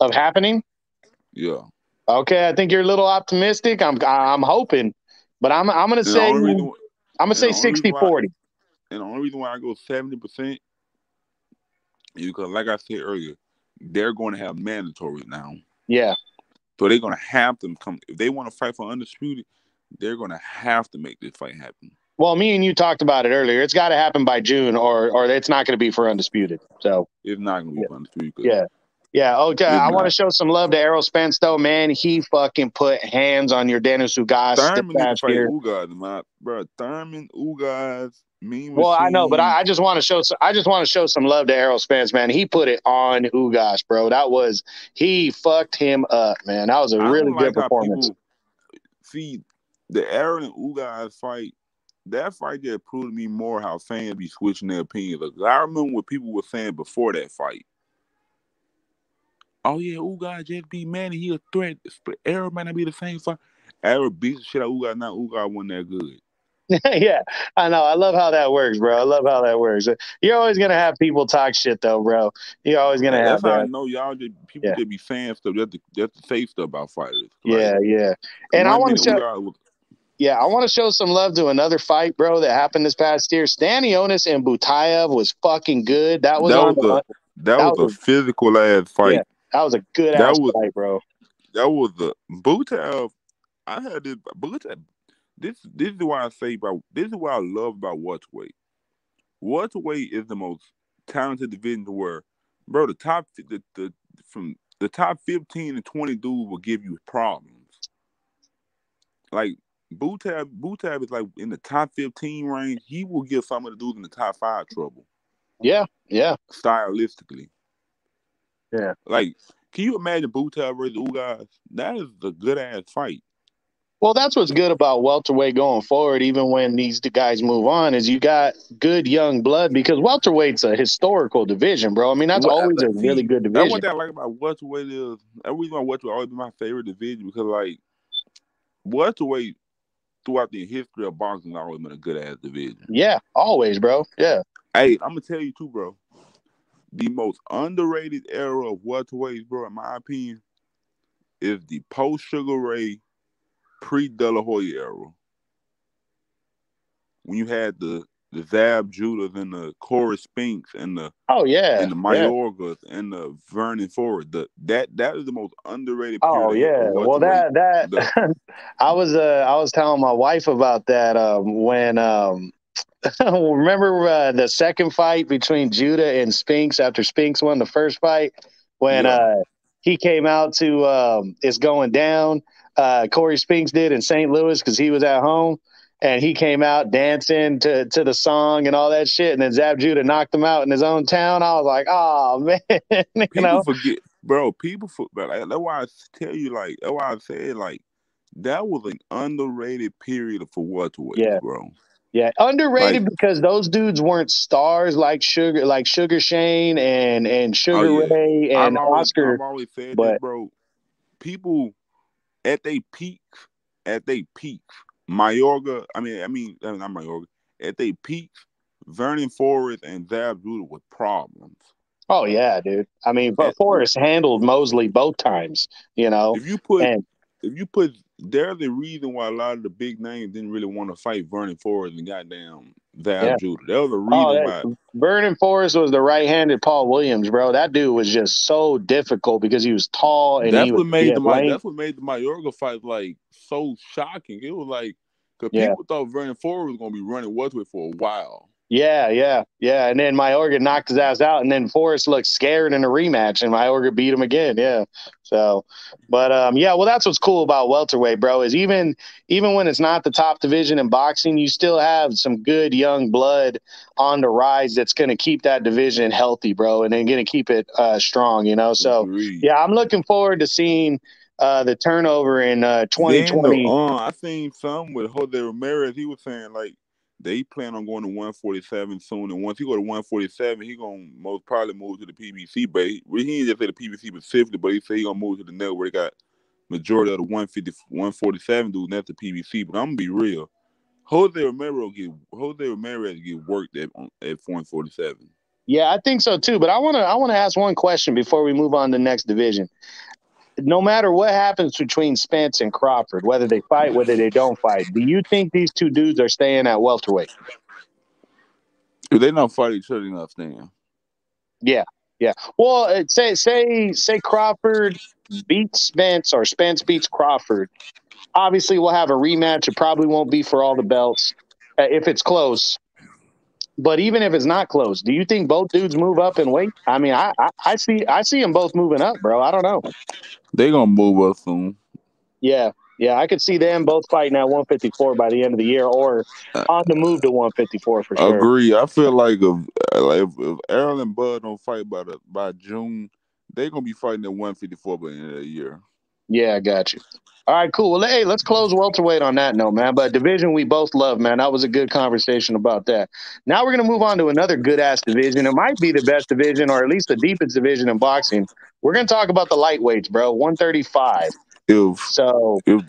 of happening. Yeah. Okay, I think you're a little optimistic. I'm I'm hoping, but I'm I'm gonna say reason, I'm gonna say 60 40. And the only reason why I go 70 percent is because, like I said earlier, they're going to have mandatory now. Yeah. So they're going to have to come if they want to fight for undisputed. They're going to have to make this fight happen. Well, me and you talked about it earlier. It's got to happen by June, or or it's not going to be for undisputed. So it's not going to be yeah. for undisputed. Yeah, Yeah. Okay. I want to show some love to Errol Spence though, man. He fucking put hands on Yordenis Ugas. Thurman fight Ugas, my bro. Thurman Ugas. Mean well, I know, but I, I just want to show. I just want to show some love to Errol Spence, man. He put it on Ugas, bro. That was he fucked him up, man. That was a really good performance. People, see, the Errol and Ugas fight that fight there proved to me more how fans be switching their opinions. Like, I remember what people were saying before that fight. Oh yeah, Ugas just be man, he a threat. Errol might not be the same fight. Errol beats the shit out Ugas, not Ugas wasn't that good. yeah, I know. I love how that works, bro. I love how that works. You're always gonna have people talk shit, though, bro. You're always gonna yeah, have. That's that. I know y'all. Just, people yeah. just be saying stuff. They have, to, they have to say stuff about fighters. Like, yeah, yeah. And I want to show. Yeah, I want to show some love to another fight, bro, that happened this past year. Stanionis and Butayev was fucking good. That was that was a, that, that, was, a physical ass fight. Yeah, that was a good that ass was, fight, bro. That was the Butayev. I had this Butayev. This this is why I say about this is what I love about welterweight. Welterweight is the most talented division to where, bro. The top the, the from the top fifteen and twenty dudes will give you problems. Like Butayev, Butayev is like in the top 15 range. He will give some of the dudes in the top five trouble. Yeah, yeah. Stylistically. Yeah. Like, can you imagine Butayev versus Ugas? That is a good ass fight. Well, that's what's good about welterweight going forward. Even when these guys move on, is you got good young blood because welterweight's a historical division, bro. I mean, that's well, always a really good division. That's what I like about welterweight is. That reason why welterweight always been my favorite division because, like, welterweight throughout the history of boxing, has always been a good ass division. Yeah, always, bro. Yeah. Hey, I'm gonna tell you too, bro. The most underrated era of welterweights, bro, in my opinion, is the post Sugar Ray, pre De La Hoya era. When you had the the Zab Judah and the Corey Spinks and the oh yeah and the Mayorgas yeah. and the Vernon Forrest. The that that is the most underrated. Oh yeah, well that that the, I was uh I was telling my wife about that um when um remember uh, the second fight between Judah and Spinks after Spinks won the first fight when yeah. uh he came out to um it's going down uh Corey Spinks did in St. Louis because he was at home and he came out dancing to, to the song and all that shit. And then Zab Judah knocked him out in his own town. I was like, oh man, you people know? forget, bro. People forget. Like, that's why I tell you, like, that's why I said, like, that was an underrated period for what welterweight, yeah. bro. Yeah, underrated like, because those dudes weren't stars like Sugar, like Sugar Shane and and oh, Sugar oh, yeah. Ray and I've Oscar. I've always said but, that, bro. People at their peak, at their peak, Mayorga, I mean, I mean, not Mayorga, at their peak, Vernon Forrest and Zab Judah with problems. Oh yeah, dude. I mean, but Forrest handled Mosley both times. You know, if you put and, if you put they're the reason why a lot of the big names didn't really want to fight Vernon Forrest and goddamn Zab yeah. Judah. That was the oh, reason oh, why. Vernon Forrest was the right-handed Paul Williams, bro. That dude was just so difficult because he was tall and that's what was, made the lane. that's what made the Mayorga fight like so shocking. It was like because yeah. people thought Vernon Forrest was gonna be running welterweight for a while. Yeah, yeah, yeah. And then Mayorga knocked his ass out, and then Forrest looked scared in a rematch, and Mayorga beat him again. Yeah. So, but um, yeah. Well, that's what's cool about welterweight, bro. Is even even when it's not the top division in boxing, you still have some good young blood on the rise that's going to keep that division healthy, bro, and then going to keep it uh, strong. You know. So, yeah, I'm looking forward to seeing uh, the turnover in uh, 2020. The, uh, I seen some with Jose Ramirez. He was saying like they plan on going to 147 soon, and once he go to 147, he gonna most probably move to the PBC. But he, he didn't just say the PBC specifically, but he said he gonna move to the network. Got majority of the 150, 147 dudes, that's the PBC. But I'm gonna be real. Jose Ramirez get Jose Ramirez get worked at at 147. Yeah, I think so too. But I wanna I wanna ask one question before we move on to the next division no matter what happens between Spence and Crawford, whether they fight, whether they don't fight, do you think these two dudes are staying at welterweight? If they don't fight each other enough, then yeah, yeah. Well, uh, say say say Crawford beats Spence or Spence beats Crawford. Obviously, we'll have a rematch. It probably won't be for all the belts uh, if it's close. But even if it's not close, do you think both dudes move up and wait? I mean, I, I, I see I see them both moving up, bro. I don't know. They're gonna move up soon. Yeah, yeah, I could see them both fighting at 154 by the end of the year, or uh, on the move to 154 for sure. Agree. I feel like if like if, if Errol and Bud don't fight by the by June, they're gonna be fighting at 154 by the end of the year. Yeah, I got you. All right, cool. Well, hey, let's close welterweight on that note, man. But division we both love, man. That was a good conversation about that. Now we're gonna move on to another good ass division. It might be the best division, or at least the deepest division in boxing. We're gonna talk about the lightweights, bro. 135. If so, if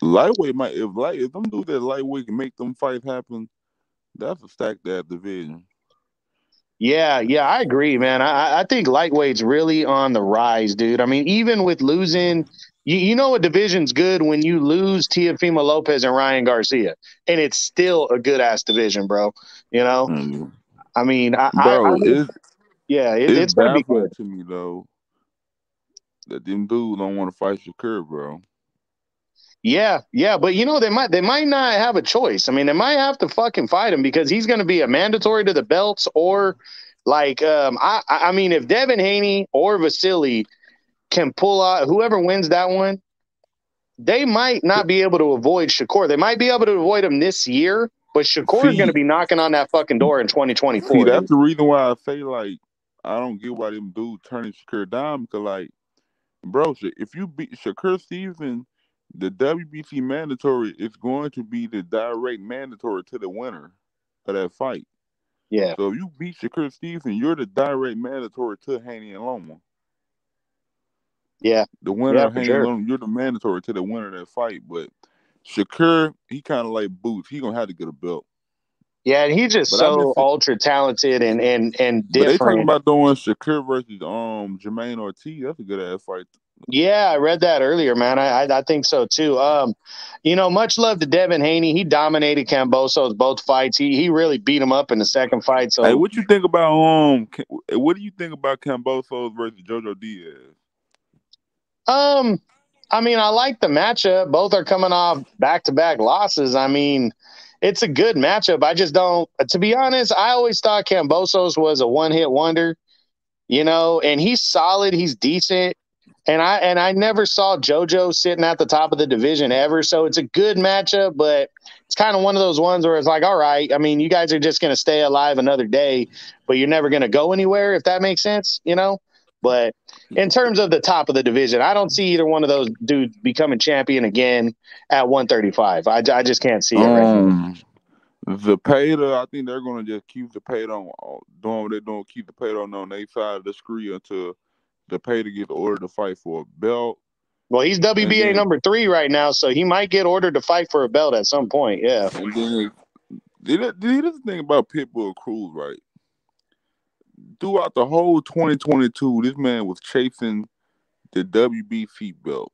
lightweight might if light if them do that lightweight can make them fight happen, that's a stack that division. Yeah, yeah, I agree, man. I, I think lightweight's really on the rise, dude. I mean, even with losing you, you know a division's good when you lose Teofimo Lopez and Ryan Garcia, and it's still a good ass division, bro. You know, mm. I mean, I, bro, I, I it's, yeah, it, it's, it's gonna be good to me though. That them dudes don't want to fight Shakur, bro. Yeah, yeah, but you know they might they might not have a choice. I mean, they might have to fucking fight him because he's going to be a mandatory to the belts or like um I I mean if Devin Haney or Vasily can pull out whoever wins that one, they might not be able to avoid Shakur. They might be able to avoid him this year, but Shakur is going to be knocking on that fucking door in 2024. See, that's the reason why I say like I don't get why them dudes turning Shakur down because like, bro, if you beat Shakur Stevenson, the WBC mandatory is going to be the direct mandatory to the winner of that fight. Yeah. So if you beat Shakur Stevenson, you're the direct mandatory to Haney and Loma. Yeah. The winner yeah, of sure. Loma, you're the mandatory to the winner of that fight. But Shakur, he kind of like Boots. He gonna have to get a belt. Yeah, and he's just but so ultra talented and and and different. But they talking about doing Shakur versus um Jamaine Ortiz. That's a good ass fight. Yeah, I read that earlier, man. I, I, I think so too. Um, you know, much love to Devin Haney. He dominated Kambosos both fights. He he really beat him up in the second fight. So, hey, what you think about um? What do you think about Kambosos versus Jojo Diaz? Um, I mean, I like the matchup. Both are coming off back to back losses. I mean, it's a good matchup. I just don't. To be honest, I always thought Kambosos was a one hit wonder. You know, and he's solid. He's decent and I and I never saw JoJo sitting at the top of the division ever. So it's a good matchup, but it's kind of one of those ones where it's like, all right, I mean, you guys are just going to stay alive another day, but you're never going to go anywhere, if that makes sense, you know. But in terms of the top of the division, I don't see either one of those dudes becoming champion again at 135. I, I just can't see it. Um, right Zepeda, I think they're going to just keep Zepeda on doing what they're doing, keep Zepeda on, on their side of the screen until pay to get ordered to fight for a belt. Well, he's WBA then, number three right now, so he might get ordered to fight for a belt at some point. Yeah. And then did this thing about Pitbull Cruz, right? Throughout the whole 2022, this man was chasing the WBC belt.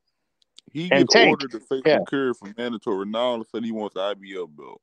He gets ordered to face yeah. Curry from mandatory. Now all of a sudden he wants the IBF belt.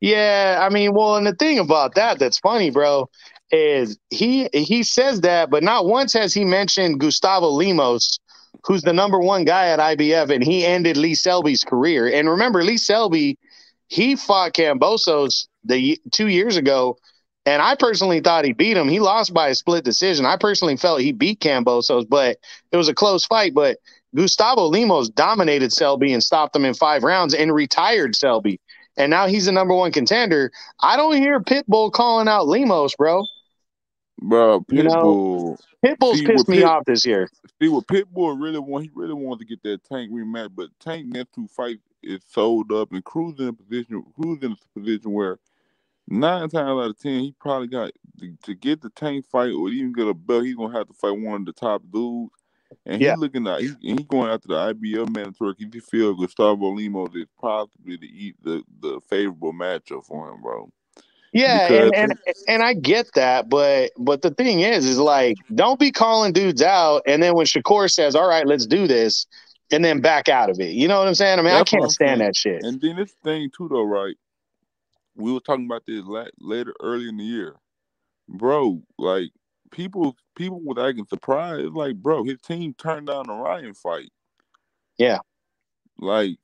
Yeah, I mean, well, and the thing about that that's funny, bro, is he he says that, but not once has he mentioned Gustavo Lemos, who's the number one guy at IBF, and he ended Lee Selby's career. And remember, Lee Selby, he fought Kambosos the two years ago, and I personally thought he beat him. He lost by a split decision. I personally felt he beat Kambosos, but it was a close fight. But Gustavo Lemos dominated Selby and stopped him in five rounds and retired Selby. And now he's the number one contender. I don't hear Pitbull calling out Lemos, bro. Bro, Pitbull. You know, Pitbull's see, pissed me Pit, off this year. See what Pitbull really want, he really wanted to get that Tank rematch, but Tank next two fight is sold up and cruising in a position, cruising in a position where nine times out of ten he probably got to, to get the Tank fight or even get a belt. He's gonna have to fight one of the top dudes. And he's yeah. looking at he's, he's going after the IBF mandatory. He feel Gustavo Lemos is possibly the the the favorable matchup for him, bro. Yeah, and, and and I get that, but but the thing is, is like don't be calling dudes out, and then when Shakur says, "All right, let's do this," and then back out of it. You know what I'm saying? I mean, That's I can't stand that shit. And then this thing too, though, right? We were talking about this later, early in the year, bro. Like people, people were acting surprised. Like, bro, his team turned down the Ryan fight. Yeah. Like,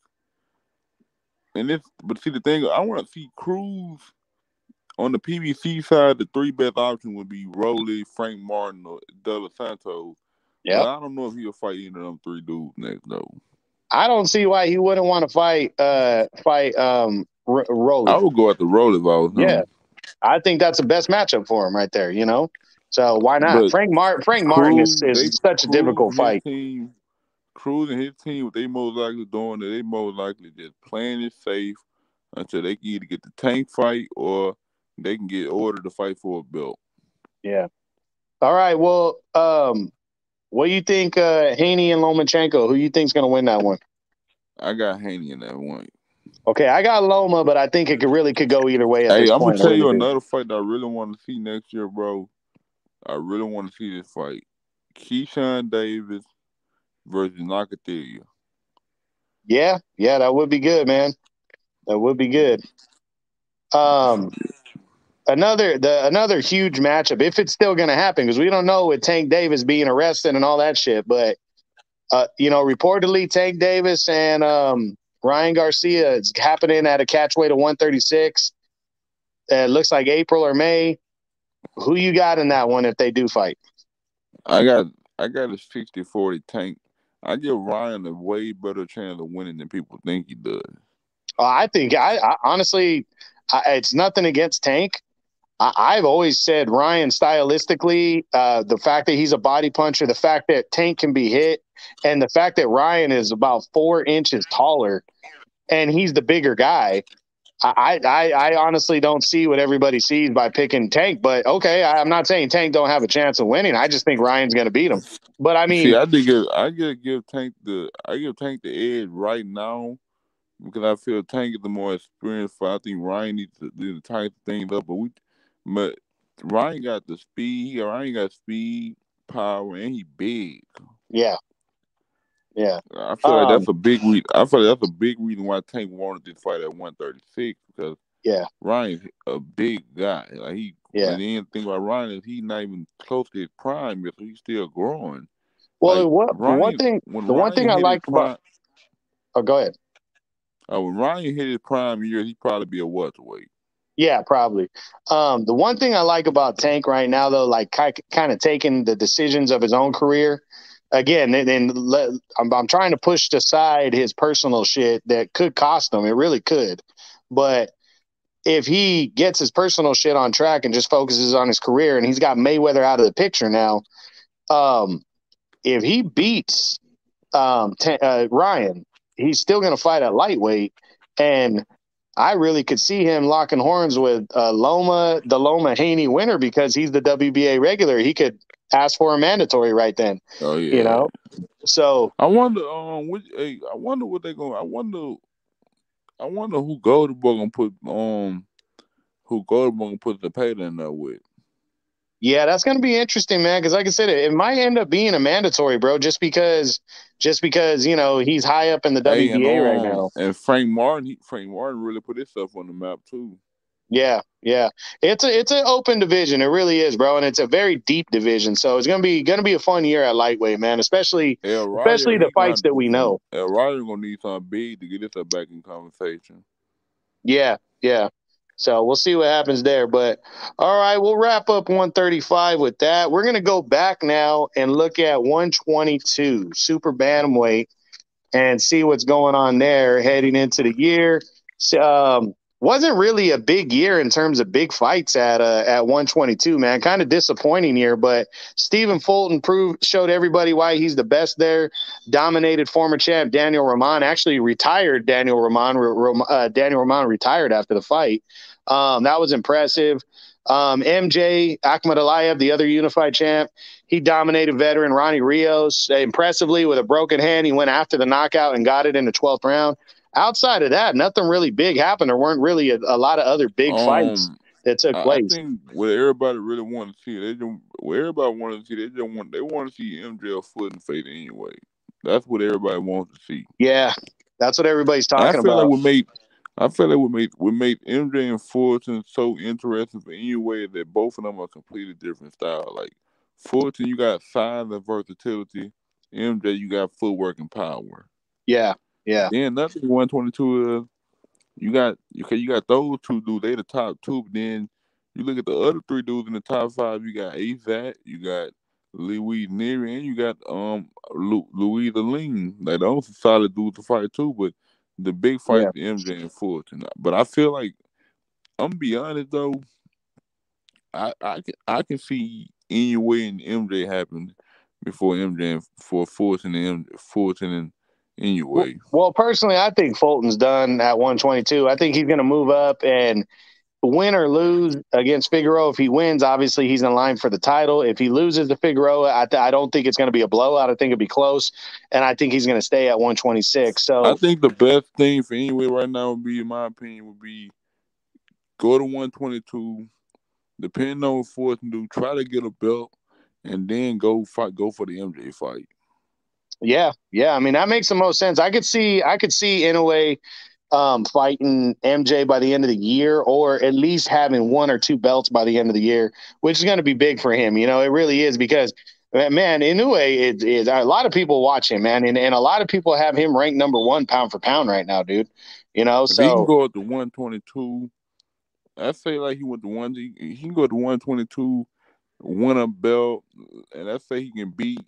and this, but see, the thing, I want to see Cruz on the PBC side, the three best option would be Rolly, Frank Martin, or De Los Santos. Yeah, I don't know if he'll fight either of them three dudes next though. I don't see why he wouldn't want to fight uh fight um R-. I would go at the Rolly if I was Yeah, I think that's the best matchup for him right there. You know, so why not? But Frank Martin. Frank Martin is, is such a difficult fight. Team, Cruz and his team, what they most likely doing, is they most likely just playing it safe until they can either get the tank fight or they can get ordered to fight for a belt. Yeah. All right. Well, um, what do you think, uh, Haney and Lomachenko? Who you think's going to win that one? I got Haney in that one. Okay, I got Loma, but I think it could really could go either way. hey, I'm gonna tell you another fight that I really want to see next year, bro. I really want to see this fight: Keyshawn Davis versus Nakathila. Yeah, yeah, that would be good, man. That would be good. Um, another the another huge matchup if it's still going to happen because we don't know with Tank Davis being arrested and all that shit. But uh, you know, reportedly Tank Davis and um, Ryan Garcia is happening at a catch weight of 136. It looks like April or May. Who you got in that one if they do fight? I got I got a 60-40 Tank. I give Ryan a way better chance of winning than people think he does. I think I, I honestly, I, it's nothing against Tank. I, have always said Ryan stylistically, uh, the fact that he's a body puncher, the fact that Tank can be hit, and the fact that Ryan is about four inches taller, and he's the bigger guy. I, I, I honestly don't see what everybody sees by picking Tank, but okay, I, am not saying Tank don't have a chance of winning. I just think Ryan's going to beat him. But I mean, see, I think I get give Tank the I give Tank the edge right now because I feel Tank is the more experienced. Fight. I think Ryan needs to, to tighten things up, but we but Ryan got the speed. Ryan got speed, power, and he big. Yeah. Yeah. I feel um, like that's um, a big reason. I feel like that's a big reason why Tank wanted to fight at 136 because yeah, Ryan's a big guy. Like he yeah. And the thing about Ryan is he's not even close to his prime yet, so he's still growing. Well, like, what Ryan, one thing the Ryan one thing I like about Oh, go ahead. Uh, when Ryan hit his prime year, he'd probably be a welterweight. Yeah, probably. Um, the one thing I like about Tank right now, though, like kind of taking the decisions of his own career. Again, then I'm, I'm trying to push aside his personal shit that could cost him. It really could, but if he gets his personal shit on track and just focuses on his career, and he's got Mayweather out of the picture now, um, if he beats um, t- uh, Ryan, he's still going to fight at lightweight, and I really could see him locking horns with uh, Loma, the Loma Haney winner, because he's the WBA regular. He could ask for a mandatory right then. Oh yeah, you know. So I wonder, um, which, hey, I wonder what they're going. I wonder, I wonder who Golden Boy gonna put, um, who Golden Boy gonna put the pay in there with. Yeah, that's gonna be interesting, man. Because like I said, it, might end up being a mandatory, bro. Just because, just because you know he's high up in the hey, WBA and, um, right now. And Frank Martin, he, Frank Martin really put himself on the map too. Yeah, yeah. It's a it's an open division. It really is, bro, and it's a very deep division. So it's gonna be gonna be a fun year at lightweight, man. Especially yeah, especially the fights that we know. El Ryder gonna need something big to get this back in conversation. Yeah, yeah. So we'll see what happens there. But all right, we'll wrap up 135 with that. We're going to go back now and look at 122 super bantamweight and see what's going on there heading into the year. Um, wasn't really a big year in terms of big fights at uh, at 122, man. Kind of disappointing year, but Stephen Fulton proved showed everybody why he's the best there. Dominated former champ Daniel Roman, actually retired Daniel Roman. Uh, Daniel Roman retired after the fight. Um, that was impressive. Um, MJ Akhmadaliev, the other unified champ, he dominated veteran Ronnie Rios impressively with a broken hand. He went after the knockout and got it in the 12th round outside of that, nothing really big happened. There weren't really a, a lot of other big um, fights that took place. I think what everybody really wanted to see, they just what everybody wanted to see, they just want they want to see MJF foot and face Inoue. That's what everybody wants to see. Yeah, that's what everybody's talking I feel about. Like we made, I feel like we made we made MJ and Fulton so interesting for Inoue that both of them are completely different style. Like Fulton, you got size and versatility. MJ, you got footwork and power. Yeah, yeah. Then twenty two is you got okay, you got those two dudes, they the top two, but then you look at the other three dudes in the top five. You got Azat, you got Louis Nery, and you got um Lu- Louis the Lean. Like those are solid dudes to fight too. But the big fight yeah. MJ and Fulton. But I feel like I'm gonna be honest though. I I can I can see Inoue in MJ happen before MJ and for Fulton and Fulton and Inoue. Well, personally, I think Fulton's done at 122. I think he's going to move up and win or lose against Figueroa. If he wins, obviously he's in line for the title. If he loses to Figueroa, I, th- I don't think it's going to be a blowout. I think it'll be close, and I think he's going to stay at 126. So I think the best thing for Inoue right now would be, in my opinion, would be go to 122. Depending on what Fulton do, try to get a belt, and then go fight. Go for the MJ fight. Yeah, yeah. I mean, that makes the most sense. I could see, I could see Inoue um, fighting MJ by the end of the year, or at least having one or two belts by the end of the year, which is going to be big for him. You know, it really is because man, Inoue is, is a lot of people watch him, man, and, and a lot of people have him ranked number one pound for pound right now, dude. You know, if so he can go up to one twenty two. I say like he went to one. He, he can go to one twenty two, win a belt, and I say he can beat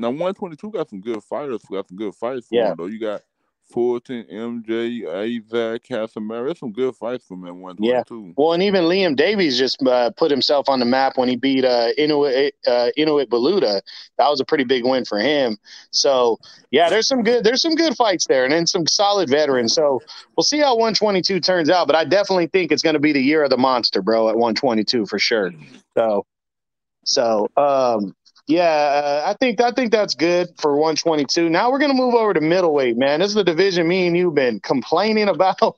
now, 122 got some good fighters. Got some good fights for yeah. him, though. You got Fulton, MJ, Isaac, Casimero. There's some good fights for him at 122. Yeah. Well, and even Liam Davies just uh, put himself on the map when he beat uh, Ionut, uh, Ionut Baluta. That was a pretty big win for him. So, yeah, there's some good there's some good fights there, and then some solid veterans. So we'll see how 122 turns out. But I definitely think it's going to be the year of the monster, bro, at 122 for sure. So, so um, yeah, uh, I think I think that's good for 122. Now we're gonna move over to middleweight, man. This is the division me and you've been complaining about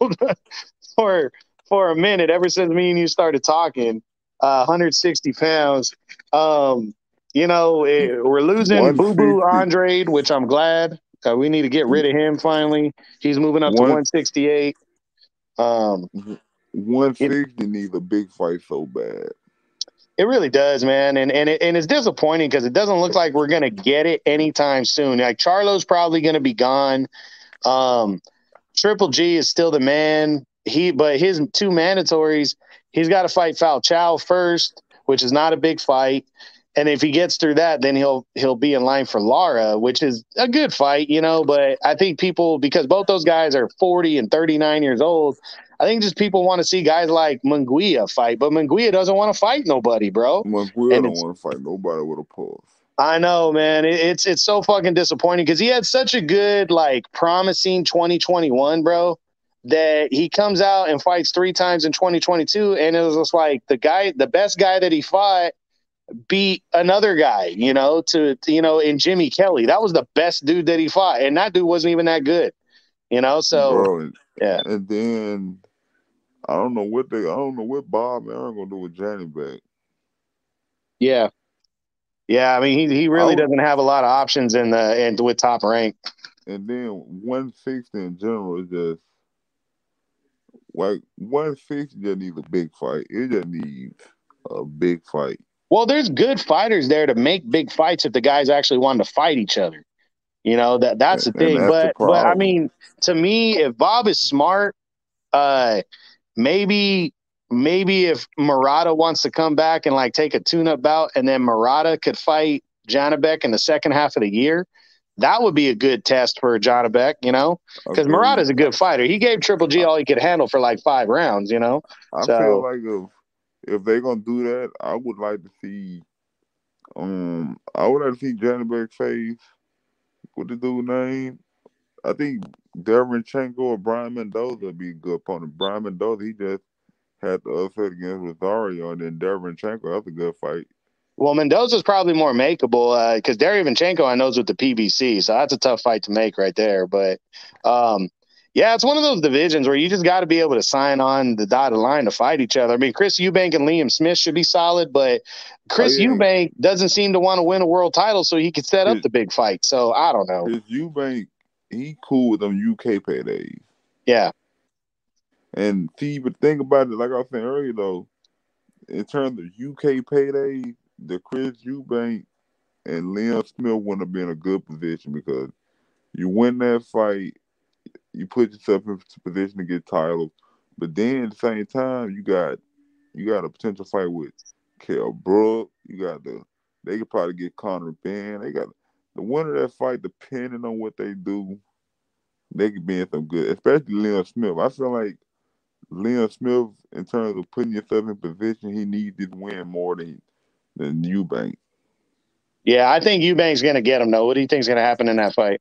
for for a minute ever since me and you started talking. Uh, 160 pounds. Um, you know, it, we're losing Boo Boo Andrade, which I'm glad. Uh, we need to get rid of him finally. He's moving up One, to 168. Um, 160 needs a big fight so bad. It really does, man, and and it, and it's disappointing because it doesn't look like we're gonna get it anytime soon. Like Charlo's probably gonna be gone. Um, Triple G is still the man. He, but his two mandatories, he's got to fight Falcao first, which is not a big fight. And if he gets through that, then he'll he'll be in line for Lara, which is a good fight, you know. But I think people because both those guys are forty and thirty nine years old, I think just people want to see guys like Munguia fight, but Munguia doesn't want to fight nobody, bro. Munguia don't want to fight nobody with a pulse. I know, man. It, it's it's so fucking disappointing because he had such a good, like, promising 2021, bro. That he comes out and fights three times in 2022, and it was just like the guy, the best guy that he fought, beat another guy, you know, to, to you know, in Jimmy Kelly. That was the best dude that he fought, and that dude wasn't even that good, you know. So bro, yeah, and then I don't know what they. I don't know what Bob and Aaron gonna do with Janibek. Yeah, yeah. I mean, he he really doesn't have a lot of options in the and with top rank. And then one sixty in general is just like one sixty just needs a big fight. It just needs a big fight. Well, there's good fighters there to make big fights if the guys actually wanted to fight each other. You know that that's the thing. That's but the but I mean, to me, if Bob is smart, uh, maybe maybe if Murata wants to come back and like take a tune-up bout, and then Murata could fight Janibek in the second half of the year, that would be a good test for Janibek, you know, because Murata is a good fighter. He gave Triple G all he could handle for like five rounds, you know. I so, feel like if if they're gonna do that, I would like to see. Um, I would like to see Janibek face. What the dude name? I think Derevyanchenko or Brian Mendoza would be a good opponent. Brian Mendoza, he just had the upset against Rosario, and then Derevyanchenko, that's a good fight. Well, Mendoza's probably more makeable because uh, Derevyanchenko I knows with the PBC, so that's a tough fight to make right there. But um, yeah, it's one of those divisions where you just got to be able to sign on the dotted line to fight each other. I mean, Chris Eubank and Liam Smith should be solid, but Chris oh, yeah. Eubank doesn't seem to want to win a world title, so he could set up the big fight. So I don't know. Chris Eubank he cool with them UK paydays. Yeah. And see, but think about it, like I was saying earlier though, in terms of UK paydays, the Chris Eubank and Liam Smith wouldn't have been a good position because you win that fight, you put yourself in position to get titles, but then at the same time you got You got a potential fight with Kell Brook. You got the they could probably get Conor Benn. They got the winner of that fight, depending on what they do, they could be in some good, especially Liam Smith. I feel like Liam Smith, in terms of putting yourself in position, he needs this win more than than Eubank. Yeah, I think Eubank's gonna get him though. What do you think's gonna happen in that fight?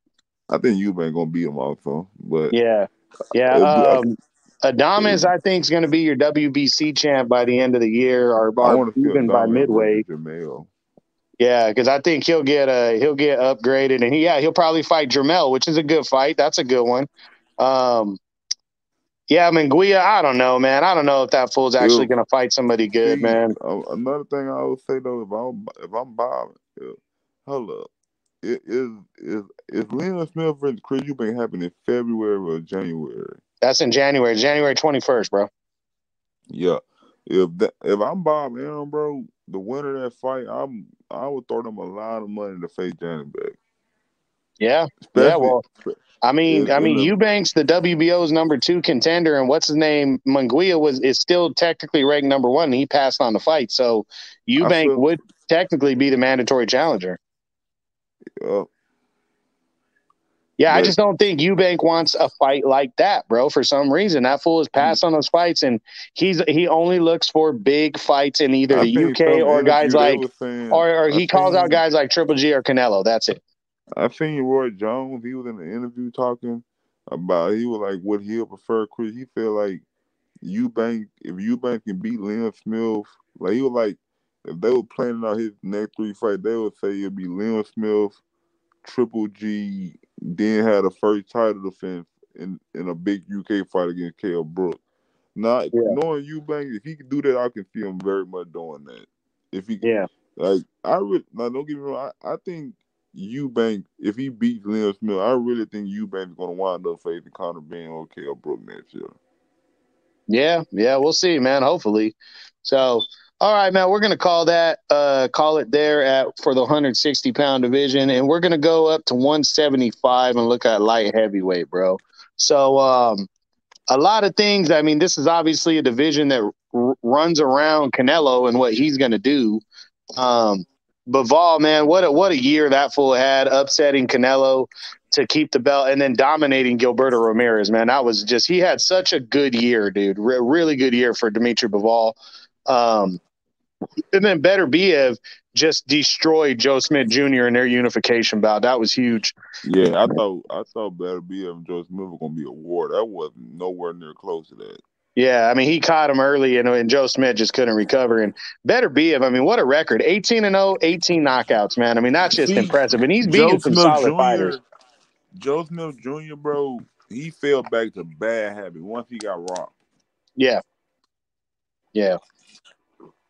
I think Eubank gonna beat him also, but yeah, yeah. Um, Adames, I think, is going to be your WBC champ by the end of the year, or, or even by midway. Yeah, because I think he'll get a he'll get upgraded, and he yeah he'll probably fight Jermell, which is a good fight. That's a good one. Um, yeah, Guia, I don't know, man. I don't know if that fool's actually going to fight somebody good, See, man. Uh, another thing I would say though, if I'm if I'm Bob, hold up, is is is Liam Smith versus Chris Eubank happening in February or January? That's in January, January twenty first, bro. Yeah, if that, if I'm Bob Arum, bro, the winner of that fight, I'm I would throw them a lot of money to face Janibek. Yeah, Especially, yeah. Well, I mean, I mean, Eubanks, the WBO's number two contender, and what's his name, Munguia was is still technically ranked number one. And he passed on the fight, so Eubank feel, would technically be the mandatory challenger. Yeah, I just don't think Eubank wants a fight like that, bro. For some reason, that fool has hmm. passed on those fights, and he's he only looks for big fights in either I the UK or guys like, saying, or, or he calls out guys like Triple G or Canelo. That's it. I seen Roy Jones. He was in the interview talking about he was like what he'll prefer. Chris, he feel like Eubank if Eubank can beat Liam Smith, like he was like if they were planning out his next three fight, they would say it'd be Liam Smith, Triple G, then had a first title defense in, in a big UK fight against Kell Brook. Not yeah. knowing Eubank, if he could do that, I can see him very much doing that. If he, yeah, like I really, now don't get me wrong, I, I think Eubank, if he beats Liam Smith, I really think Eubank is going to wind up facing Conor Benn or Kell Brook next year. Yeah, yeah, we'll see, man. Hopefully, so all right, man. We're gonna call that uh call it there at for the 160 pound division, and we're gonna go up to 175 and look at light heavyweight, bro. So um a lot of things. I mean, this is obviously a division that r- runs around Canelo and what he's gonna do. Um Bivol, man, what a what a year that fool had, upsetting Canelo to keep the belt and then dominating Gilberto Ramirez, man. That was just he had such a good year, dude. Re- really good year for Dimitri Bivol. Um, and then better Beterbiev just destroyed Joe Smith Jr. in their unification bout. That was huge. Yeah, I thought I thought Beterbiev and Joe Smith were going to be a war. That wasn't nowhere near close to that. Yeah, I mean he caught him early, and, and Joe Smith just couldn't recover. And better Beterbiev, I mean, what a record! 18 and 0, 18 knockouts, man. I mean, that's just See, impressive. And he's beating some solid Jr., fighters. Joe Smith Jr., bro, he fell back to bad habit once he got rocked. Yeah. Yeah.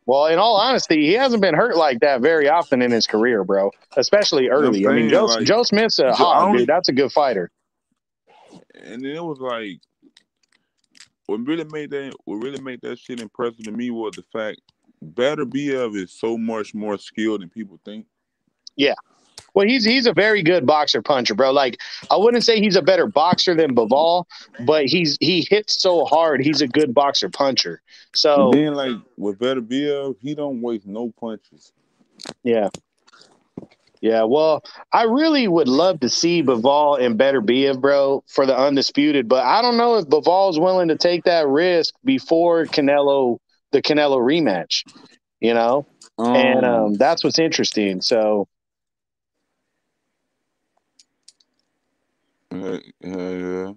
Well, in all honesty, he hasn't been hurt like that very often in his career, bro. Especially early. I mean, Joe, like, Joe Smith's a hog, dude. That's a good fighter. And then it was like, what really made that what really made that shit impressive to me was the fact better Beterbiev is so much more skilled than people think. Yeah. Well, he's he's a very good boxer puncher, bro. Like I wouldn't say he's a better boxer than Bivol, but he's he hits so hard. He's a good boxer puncher. So and then like with Beterbiev, he don't waste no punches. Yeah. Yeah, well, I really would love to see Bivol and Better Beterbiev, bro, for the undisputed, but I don't know if Bivol's willing to take that risk before Canelo, the Canelo rematch, you know, um, and um, that's what's interesting. So yeah.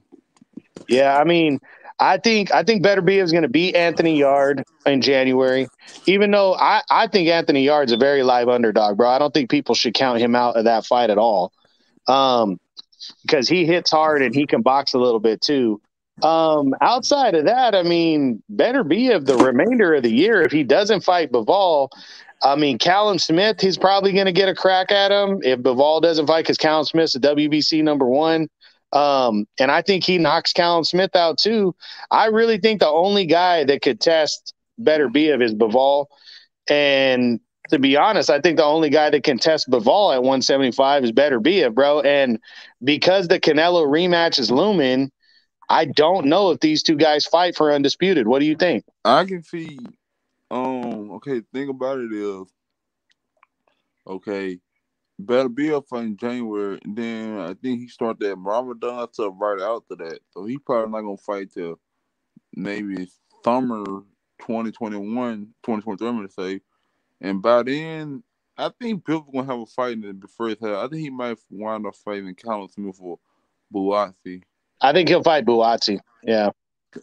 Yeah, I mean, I think I think Beterbiev is going to beat Anthony Yarde in January. Even though I I think Anthony Yarde's a very live underdog, bro. I don't think people should count him out of that fight at all. Um, because he hits hard and he can box a little bit too. Um, outside of that, I mean, Beterbiev the remainder of the year if he doesn't fight Bivol. I mean, Callum Smith, he's probably going to get a crack at him if Bivol doesn't fight because Callum Smith's a WBC number one. Um, and I think he knocks Callum Smith out too. I really think the only guy that could test Beterbiev is Bivol. And to be honest, I think the only guy that can test Bivol at 175 is Beterbiev, bro. And because the Canelo rematch is looming, I don't know if these two guys fight for undisputed. What do you think? I can see Um. Okay. Think about it is. Okay. Beterbiev in January, and then I think he started that Ramadan stuff right after that. So he probably not gonna fight till maybe summer 2021, 2023, I'm gonna say. And by then, I think Bill gonna have a fight in the first half. I think he might wind up fighting Callum Smith for Buatsi. I think he'll fight Buatsi. Yeah.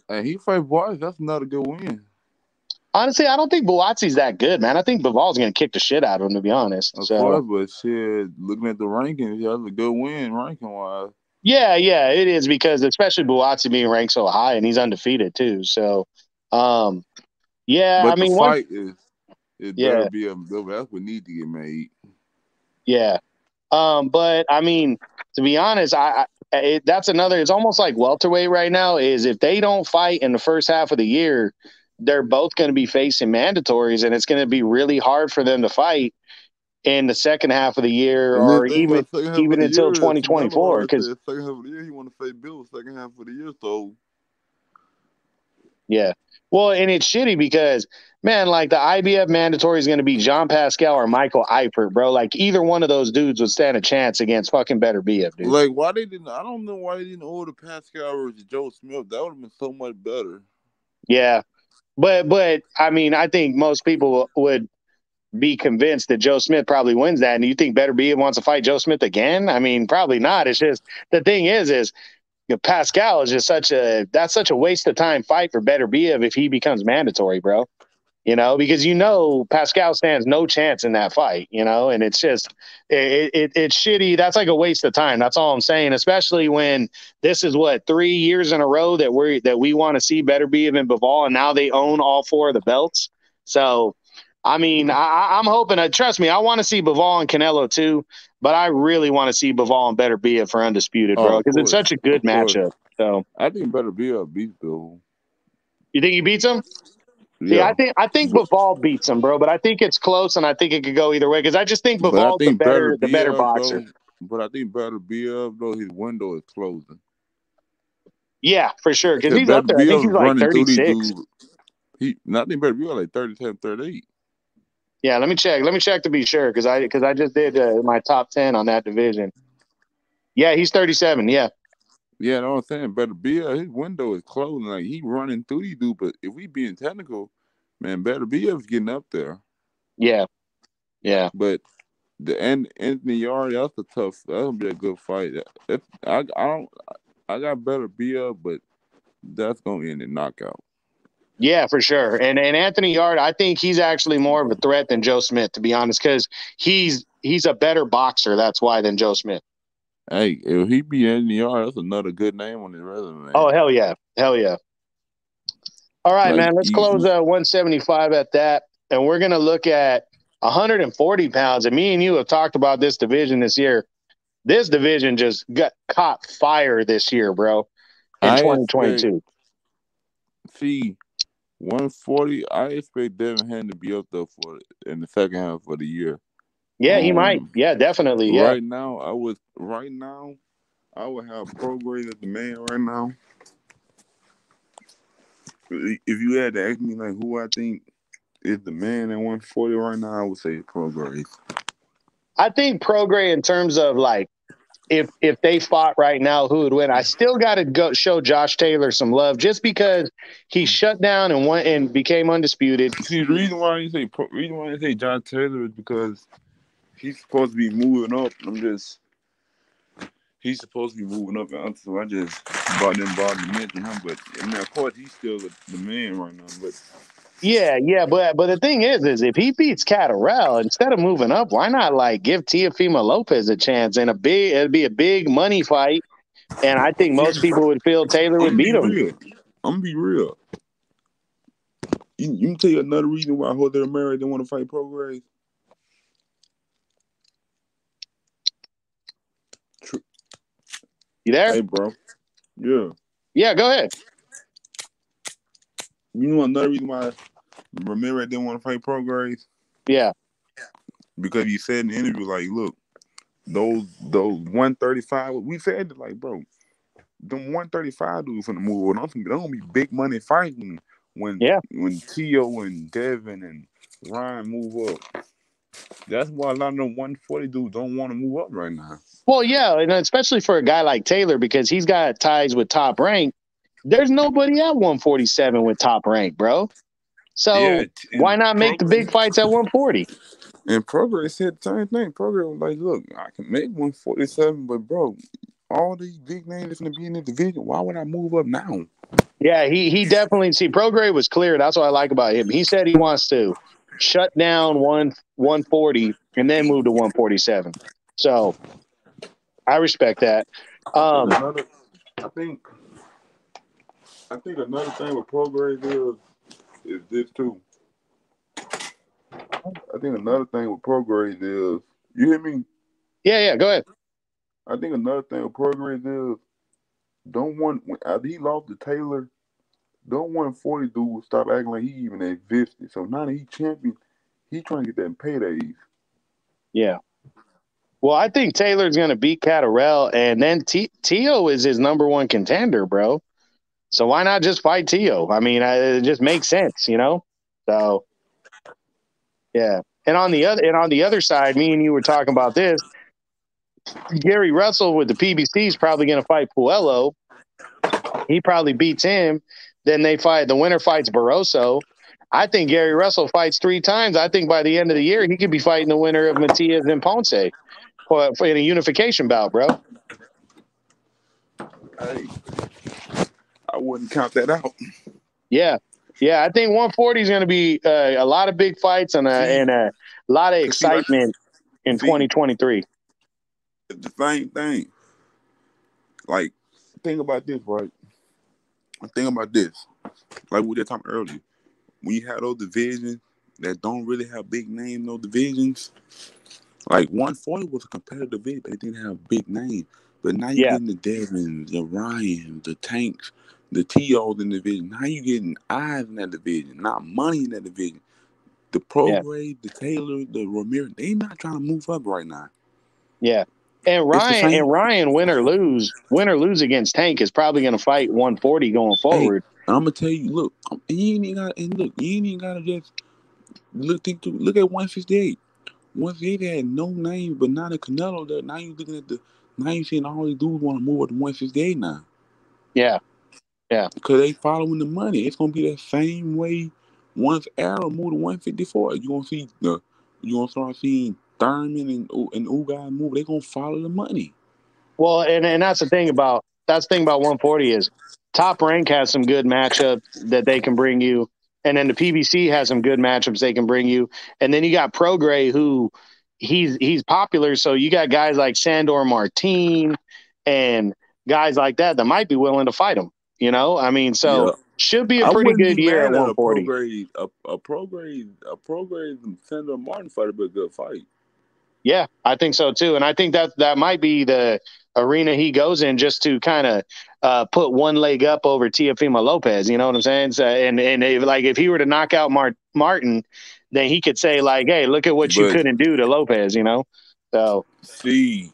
And he fight Buatsi, that's not a good win. Honestly, I don't think Buatsi's that good, man. I think Bivol's gonna kick the shit out of him, to be honest. Of so. course, but shit, looking at the rankings, that's a good win ranking wise. Yeah, yeah, it is because especially Buatsi being ranked so high and he's undefeated too. So, um, yeah, but I mean, the one, is it Yeah. Beterbiev that's what need to get made. yeah, um, but I mean, to be honest, I, I it, that's another. It's almost like welterweight right now. Is if they don't fight in the first half of the year, they're both going to be facing mandatories, and it's going to be really hard for them to fight in the second half of the year And or even about second half of even until 2024, Because hard 'cause- second half of the year he want to fight Bill second half of the year, so Yeah. Well, and it's shitty because man, like the IBF mandatory is going to be John Pascal or Michael Eifert, bro. Like either one of those dudes would stand a chance against fucking Beterbiev, dude. like why they didn't I don't know why they didn't order Pascal or Joe Smith. That would have been so much better. Yeah. But but I mean, I think most people would be convinced that Joe Smith probably wins that. And you think Beterbiev wants to fight Joe Smith again? I mean, probably not. It's just the thing is, is you know, Pascal is just such a that's such a waste of time fight for Beterbiev if he becomes mandatory, bro. You know, because you know Pascal stands no chance in that fight. You know, and it's just it, it it's shitty. That's like a waste of time. That's all I'm saying. Especially when this is what three years in a row that we that we want to see Beterbiev and Bivol, and now they own all four of the belts. So. I mean, I, I'm hoping. Uh, trust me, I want to see Bivol and Canelo too, but I really want to see Bivol and Beterbiev for undisputed, Oh, bro, because it's such a good matchup. So, I think Beterbiev beat Bill. you think he beats him? Yeah, I think I think Bivol beats him, bro, but I think it's close, and I think it could go either way because I just think Bivol's the better, the better boxer. Though, but I think Beterbiev though. His window is closing. Yeah, for sure, because he's up there. I think he's like running through these 36. dudes. He, not think Beterbiev like 37, 38. Yeah, let me check. Let me check to be sure because I because I just did uh, my top ten on that division. Yeah, he's 37. Yeah, Yeah, know what I'm saying. Beterbiev. His window is closing. Like he running through these dudes. But if we being technical, man, Beterbiev getting up there. yeah, yeah. But the and Anthony Yarde, that's a tough. That's gonna be a good fight. If, I I don't I got Beterbiev, but that's gonna end in knockout. Yeah, for sure. And and Anthony Yarde, I think he's actually more of a threat than Joe Smith, to be honest, because he's he's a better boxer. That's why than Joe Smith. Hey, if he beat Anthony Yarde, that's another good name on his resume. Oh hell yeah, hell yeah. All right, Like, man. Let's close uh, 175 at that, and we're gonna look at 140 pounds. And me and you have talked about this division this year. This division just got caught fire this year, bro. In I 2022. See, 140. I expect Devin Haney to be up there for in the second half of the year. Yeah, he um, might. Yeah, definitely. Yeah. Right now, I would. Right now, I would have Prograis as the man. Right now, if you had to ask me like who I think is the man at 140 right now, I would say Prograis. I think Prograis in terms of like if if they fought right now, who would win? I still got to go show Josh Taylor some love just because he shut down and went and became undisputed. See, the reason why you say Pro- reason why I say Josh Taylor is because he's supposed to be moving up. I'm just he's supposed to be moving up, and so I just bought them bother to mention him. But I mean, of course, he's still the, the man right now. But Yeah, yeah, but but the thing is, is if he beats Catterall instead of moving up, why not like give Teofimo Lopez a chance and a big? It'd be a big money fight, and I think most people would feel Taylor would beat him. real. I'm gonna be real. You, you can tell you another reason why Jose Ramirez didn't want to fight Prograis. You there? Hey, bro. Yeah. Yeah, go ahead. You know another reason why Ramirez didn't want to fight Prograis? Yeah, because you said in the interview, like, look, those those one thirty five. We said it, like, bro, them one thirty five dudes from the move. Them gonna be big money fighting. when yeah. when Tio and Devin and Ryan move up. That's why a lot of them 140 dudes don't want to move up right now. Well, yeah, and especially for a guy like Taylor because he's got ties with top rank. There's nobody at 147 with top rank, bro. So yeah, why not make the big fights at 140? And Prograis said the same thing. Prograis was like, look, I can make 147, but bro, all these big names are going to be in the division. Why would I move up now? Yeah, he he definitely see Prograis was clear. That's what I like about him. He said he wants to shut down one 140 and then move to 147. So I respect that. Um, another, I think I think another thing with Prograis is is this too. I think another thing with Prograis is you hear me? Yeah, yeah. Go ahead. I think another thing with Prograis is don't want after he lost to Taylor, don't want forty dude stop acting like he even existed. So now that he champion, he trying to get that paydays. Yeah. Well, I think Taylor's to beat Catterall, and then T- Tio is his number one contender, bro. So why not just fight Tio? I mean, it just makes sense, you know. So, yeah. And on the other and on the other side, me and you were talking about this. Gary Russell with the PBC is probably going to fight Puello. He probably beats him. Then they fight. The winner fights Barroso. I think Gary Russell fights three times. I think by the end of the year, he could be fighting the winner of Matias and Ponce for, for in a unification bout, bro. Hey, I wouldn't count that out. Yeah, yeah. I think 140 is going to be uh, a lot of big fights and a, and a lot of excitement in 2023. The same thing. Like, think about this, right? Think about this. Like we were talking earlier when you have those divisions that don't really have big name, no divisions. Like 140 was a competitive division, it didn't have big name. But now you're yeah. getting the Devins, the Ryan, the Tanks, the TOs in the division. Now you're getting eyes in that division, not money in that division. The Pro yeah. the Taylor, the Ramirez, they not trying to move up right now. Yeah. And Ryan and Ryan, win or lose, win or lose against Tank is probably going to fight 140 going forward. I'm gonna tell you, look, um, you ain't even got and look, you ain't even gotta just look think to look at 158. 158 had no name, but not a Canelo there. Now you looking at the now you seeing all these dudes want to move to 158 now. Yeah, yeah, because they following the money. It's gonna be that same way. Once Errol moved to 154, you gonna see the you gonna start seeing Thurman and and Ugas move. They gonna follow the money. Well, and and that's the thing about that's the thing about 140 is Top Rank has some good matchups that they can bring you, and then the PBC has some good matchups they can bring you, and then you got Prograis who he's he's popular, so you got guys like Sandor Martin and guys like that that might be willing to fight him. You know, I mean, so yeah. should be a pretty good year at 140. A, a, a Prograis, a Prograis, Sandor Martin fight a good fight. Yeah, I think so too, and I think that that might be the arena he goes in just to kind of uh, put one leg up over Teofimo Lopez. You know what I'm saying? So, and and if, like if he were to knock out Mart- Martin, then he could say like, "Hey, look at what but, you couldn't do to Lopez." You know? So see,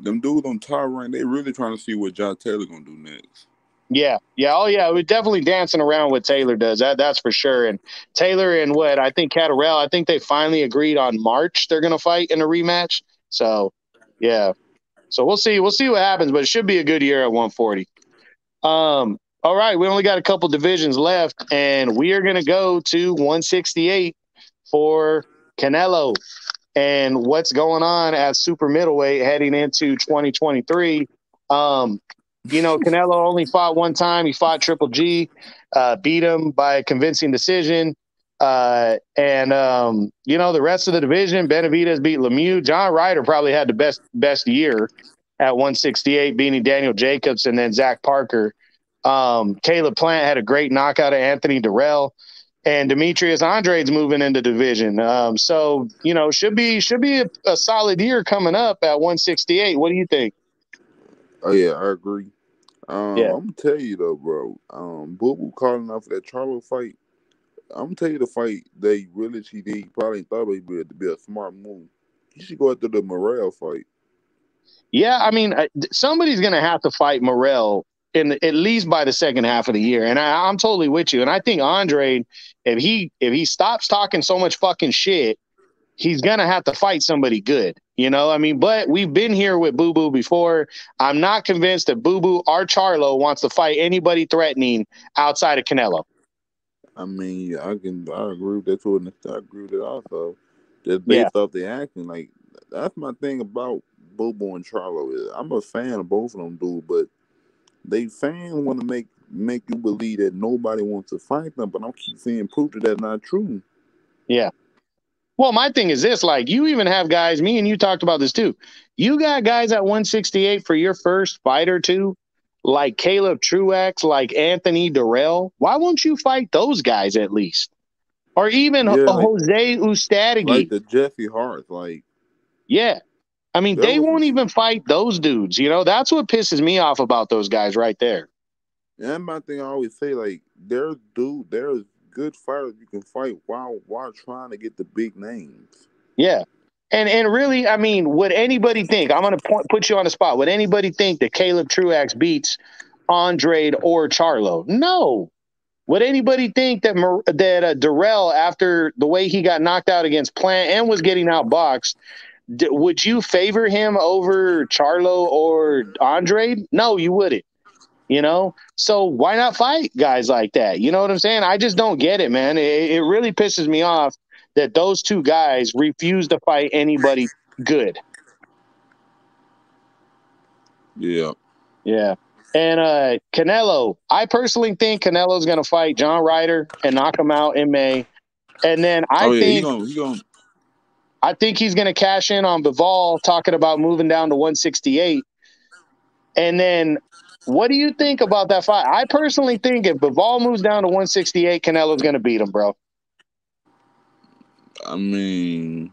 them dudes on rank, they really trying to see what Josh Taylor gonna do next. Yeah, yeah, oh yeah, we're definitely dancing around what Taylor does. That that's for sure. And Taylor and what I think Catterall, I think they finally agreed on March they're gonna fight in a rematch. So yeah, so we'll see. We'll see what happens, but it should be a good year at 140. Um, all right, we only got a couple divisions left, and we are going to go to 168 for Canelo and what's going on at super middleweight heading into 2023. Um, you know, Canelo only fought one time. He fought Triple G, uh, beat him by a convincing decision. Uh, and um, you know, the rest of the division, Benavidez beat Lemieux. John Ryder probably had the best best year at 168, beating Daniel Jacobs and then Zach Parker. Um, Caleb Plant had a great knockout of Anthony Dirrell. And Demetrius Andrade's moving into division. Um, so, you know, should be should be a, a solid year coming up at 168. What do you think? Oh yeah, I agree. Um, yeah. I'm gonna tell you though, bro. Um, Boo Boo calling off that Charlo fight I'm gonna tell you the fight they really she did probably thought it would be a smart move. You should go after the Morrell fight. Yeah, I mean, somebody's gonna have to fight Morrell in the, at least by the second half of the year. And I, I'm totally with you. And I think Andre, if he if he stops talking so much fucking shit, he's gonna have to fight somebody good. You know, I mean, but we've been here with Boo Boo before. I'm not convinced that Boo Boo or Charlo wants to fight anybody threatening outside of Canelo. I mean, I can I agree with that too, and I agree with it also. Just based yeah. off the acting, like that's my thing about Boo Boo and Charlo is I'm a fan of both of them, dude, but they fans want to make make you believe that nobody wants to fight them, but I'm keep seeing proof that that's not true. Yeah. Well, my thing is this: like, you even have guys. Me and you talked about this too. You got guys at 168 for your first fight or two, like Caleb Truax, like Anthony Dirrell. Why won't you fight those guys at least, or even yeah, like, Jose Uzcategui, like the Jesse Hart, like yeah. I mean, they won't even fight those dudes. You know, that's what pisses me off about those guys right there. And my thing I always say, like, there's dude, there's good fighters you can fight while while trying to get the big names. Yeah. And and really, I mean, would anybody think I'm to point, put you on the spot? Would anybody think that Caleb Truax beats Andrade or Charlo? No. Would anybody think that that uh, Dirrell, after the way he got knocked out against Plant and was getting outboxed, d- would you favor him over Charlo or Andre? No, you wouldn't. You know, so why not fight guys like that? You know what I'm saying? I just don't get it, man. It, it really pisses me off that those two guys refuse to fight anybody good. Yeah. Yeah. And uh Canelo, I personally think Canelo's gonna fight John Ryder and knock him out in May. And then I oh, yeah, think he gonna, he gonna, I think he's going to cash in on Bivol talking about moving down to 168. And then what do you think about that fight? I personally think if Bivol moves down to 168, Canelo's going to beat him, bro. I mean,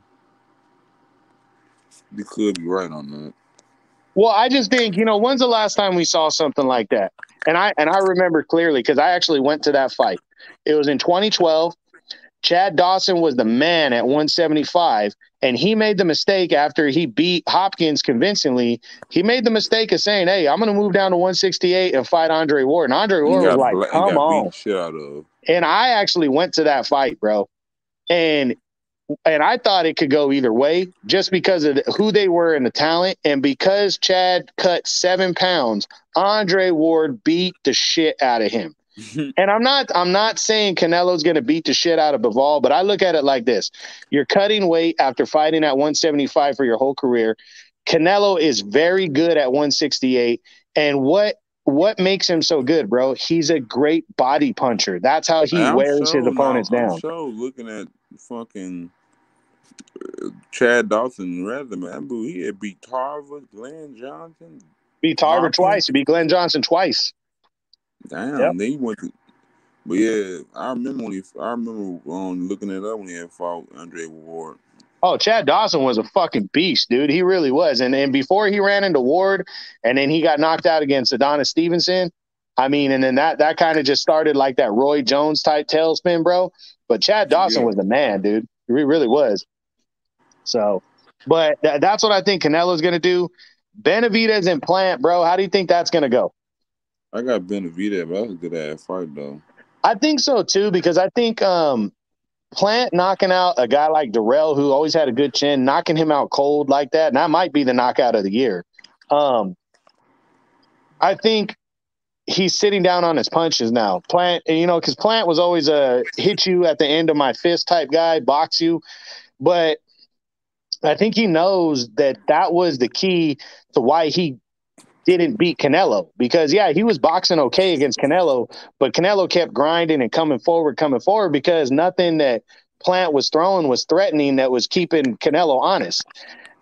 you could be right on that. Well, I just think, you know, when's the last time we saw something like that? And I and I remember clearly because I actually went to that fight. It was in 2012. Chad Dawson was the man at 175, and he made the mistake after he beat Hopkins convincingly. He made the mistake of saying, "Hey, I'm going to move down to 168 and fight Andre Ward." And Andre Ward was like, "Come on!" And I actually went to that fight, bro, and and I thought it could go either way, just because of who they were and the talent, and because Chad cut seven pounds. Andre Ward beat the shit out of him. and I'm not I'm not saying Canelo's going to beat the shit out of Bivol, but I look at it like this: you're cutting weight after fighting at 175 for your whole career. Canelo is very good at 168, and what what makes him so good, bro? He's a great body puncher. That's how he I'm wears his opponents down. So looking at fucking uh, Chad Dawson resume, he had beat Tarver, Glenn Johnson, beat Tarver twice, he beat Glenn Johnson twice. Damn, yep. they went. To, but yeah, I remember when he. I remember um, looking it up when he had fought Andre Ward. Oh, Chad Dawson was a fucking beast, dude. He really was. And then before he ran into Ward, and then he got knocked out against Adonis Stevenson. I mean, and then that that kind of just started like that Roy Jones type tailspin, bro. But Chad Dawson yeah. was the man, dude. He really was. So, but th- that's what I think Canelo's going to do. Benavidez and Plant, bro. How do you think that's going to go? I got Benavidez, but that's a good ass fight though. I think so too because I think um, Plant knocking out a guy like Dirrell, who always had a good chin, knocking him out cold like that, and that might be the knockout of the year. Um, I think he's sitting down on his punches now. Plant, you know, because Plant was always a hit you at the end of my fist type guy, box you, but I think he knows that that was the key to why he didn't beat Canelo because yeah, he was boxing okay against Canelo, but Canelo kept grinding and coming forward, coming forward because nothing that Plant was throwing was threatening that was keeping Canelo honest.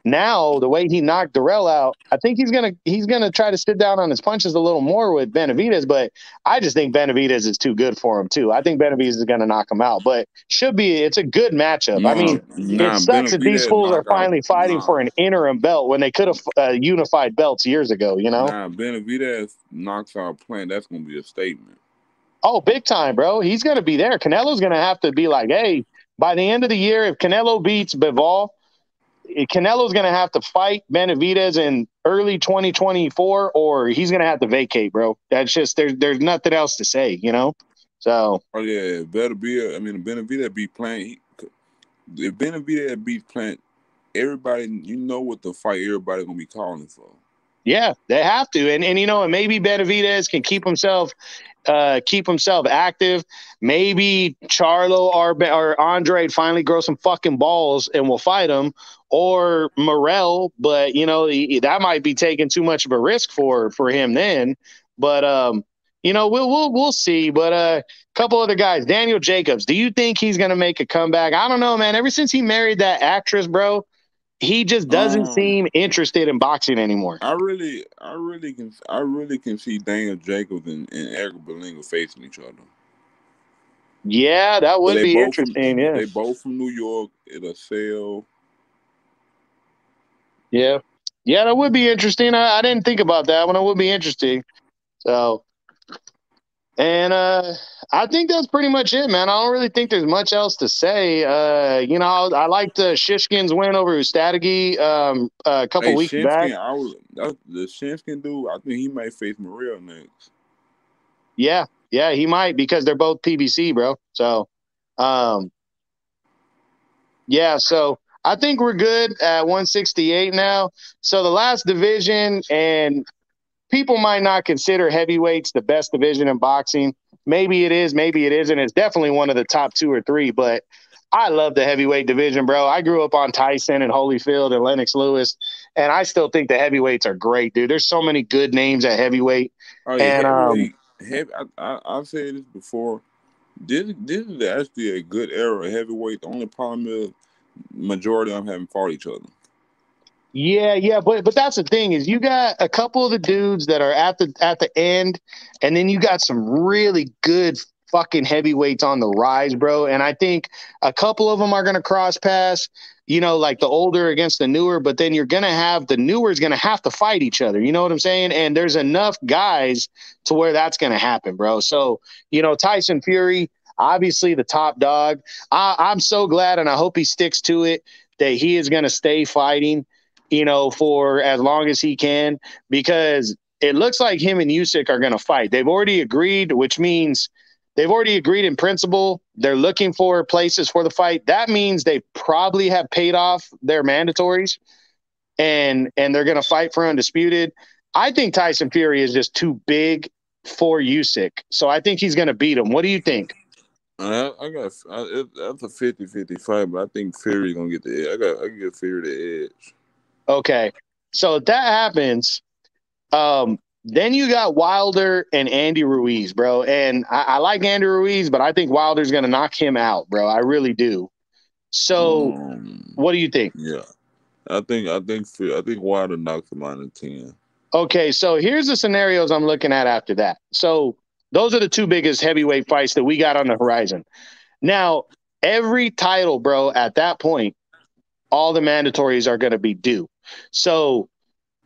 Now, the way he knocked Dirrell out, I think he's gonna he's gonna try to sit down on his punches a little more with Benavidez, but I just think Benavidez is too good for him too. I think Benavidez is gonna knock him out, but should be it's a good matchup. No, I mean, nah, it sucks Benavidez that these fools are finally out. fighting nah. for an interim belt when they could have uh, unified belts years ago. You know, nah, Benavidez knocks out Plant. That's gonna be a statement. Oh, big time, bro. He's gonna be there. Canelo's gonna have to be like, hey, by the end of the year, if Canelo beats Bivol Canelo's going to have to fight Benavidez in early 2024 or he's gonna have to vacate, bro. That's just there's there's nothing else to say, you know. So oh yeah, better be. I mean, Benavidez be playing. If Benavidez beats Plant, everybody you know what the fight everybody gonna be calling for. Yeah, they have to, and and you know, and maybe Benavidez can keep himself uh, keep himself active. Maybe Charlo or, or Andre finally grow some fucking balls and will fight him, or Morrell. But you know he, that might be taking too much of a risk for for him then. But um, you know we'll we'll we'll see. But a uh, couple other guys, Daniel Jacobs. Do you think he's gonna make a comeback? I don't know, man. Ever since he married that actress, bro, he just doesn't um, seem interested in boxing anymore. I really, I really can, I really can see Daniel Jacobs and, and Eric Berlanga facing each other. Yeah, that would be interesting. yeah, they both from New York. It'll sell. Yeah, yeah, that would be interesting. I, I didn't think about that one. It would be interesting. So and uh, I think that's pretty much it, man. I don't really think there's much else to say. Uh, you know, I, I liked uh, Shishkin's win over Uzcategui um, a couple hey, weeks Shishkin, back. I was the Shishkin dude. I think he might face Morrell next. Yeah, yeah, he might because they're both PBC, bro. So, um, yeah, so I think we're good at 168 now. So the last division, and people might not consider heavyweights the best division in boxing. Maybe it is, maybe it isn't. It's definitely one of the top two or three, but I love the heavyweight division, bro. I grew up on Tyson and Holyfield and Lennox Lewis, and I still think the heavyweights are great, dude. There's so many good names at heavyweight. Oh, yeah, and um, heavy, I, I, have said this before. This this is actually a good era of heavyweight. The only problem is majority of them haven't fought each other. Yeah, yeah, but but that's the thing is you got a couple of the dudes that are at the at the end, and then you got some really good fucking heavyweights on the rise, bro. And I think a couple of them are gonna cross pass, you know, like the older against the newer, but then you're gonna have the newer is gonna have to fight each other. You know what I'm saying? And there's enough guys to where that's gonna happen, bro. So, you know, Tyson Fury, obviously the top dog. I, I'm so glad and I hope he sticks to it that he is gonna stay fighting you know, for as long as he can, because it looks like him and Usyk are going to fight. They've already agreed, which means they've already agreed in principle. They're looking for places for the fight. That means they probably have paid off their mandatories, and and they're going to fight for undisputed. I think Tyson Fury is just too big for Usyk, so I think he's going to beat him. What do you think? I, I got I, it, that's a 50-50 fight, but I think Fury's gonna get the edge. I got I get Fury the edge. Okay. So if that happens, um, then you got Wilder and Andy Ruiz, bro. And I, I like Andy Ruiz, but I think Wilder's gonna knock him out, bro. I really do. So, um, what do you think? Yeah, I think I think I think Wilder knocks him out in ten. Okay, so here's the scenarios I'm looking at after that. So those are the two biggest heavyweight fights that we got on the horizon. Now, every title, bro, at that point, all the mandatories are going to be due. So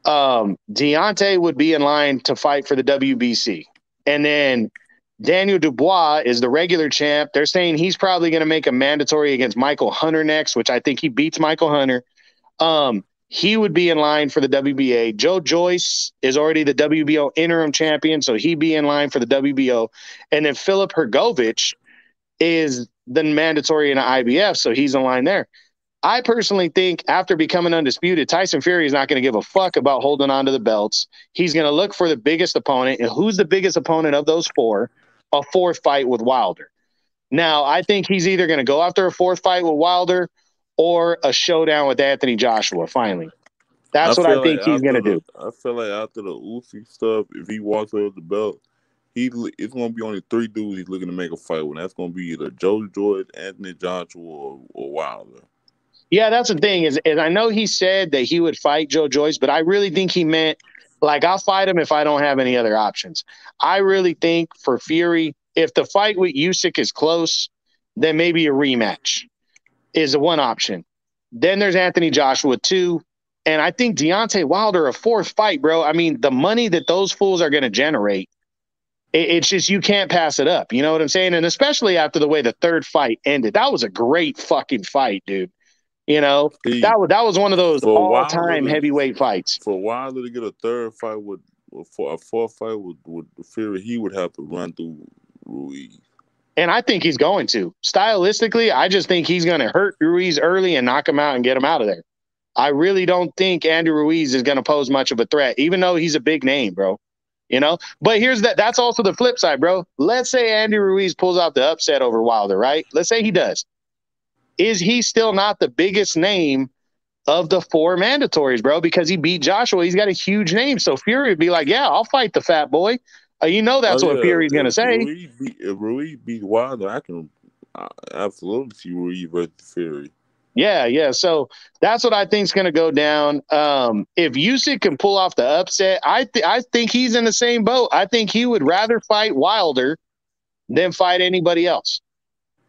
um, Deontay would be in line to fight for the WBC. And then Daniel Dubois is the regular champ. They're saying he's probably going to make a mandatory against Michael Hunter next, which I think he beats Michael Hunter. Um, he would be in line for the WBA. Joe Joyce is already the WBO interim champion, so he'd be in line for the WBO. And then Filip Hrgovic is the mandatory in the IBF, so he's in line there. I personally think after becoming undisputed, Tyson Fury is not going to give a fuck about holding on to the belts. He's going to look for the biggest opponent. And who's the biggest opponent of those four? A fourth fight with Wilder. Now, I think he's either going to go after a fourth fight with Wilder or a showdown with Anthony Joshua finally. That's I what I think like he's going to do. I feel like after the Usyk stuff, if he walks over the belt, he it's going to be only three dudes he's looking to make a fight with. That's going to be either Joe Joyce, Anthony Joshua, or, or Wilder. Yeah, that's the thing is, is I know he said that he would fight Joe Joyce, but I really think he meant like I'll fight him if I don't have any other options. I really think for Fury, if the fight with Usyk is close, then maybe a rematch is a one option. Then there's Anthony Joshua two, and I think Deontay Wilder a fourth fight, bro. I mean, the money that those fools are going to generate, it, it's just you can't pass it up. You know what I'm saying? And especially after the way the third fight ended, that was a great fucking fight, dude. You know, he, that was that was one of those all time heavyweight fights. For Wilder to get a third fight with, for a fourth fight with with Fury, he would have to run through Ruiz. And I think he's going to. Stylistically, I just think he's going to hurt Ruiz early and knock him out and get him out of there. I really don't think Andy Ruiz is going to pose much of a threat, even though he's a big name, bro. You know, but here's that. That's also the flip side, bro. Let's say Andy Ruiz pulls out the upset over Wilder, right? Let's say he does. Is he still not the biggest name of the four mandatories, bro? Because he beat Joshua. He's got a huge name. So Fury would be like, yeah, I'll fight the fat boy. Uh, you know that's oh, what yeah. Fury's going to say. Ruiz beat, beat Wilder, I can uh, absolutely see Ruiz versus Fury. Yeah, yeah. So that's what I think is going to go down. Um, if Usyk can pull off the upset, I th- I think he's in the same boat. I think he would rather fight Wilder than fight anybody else.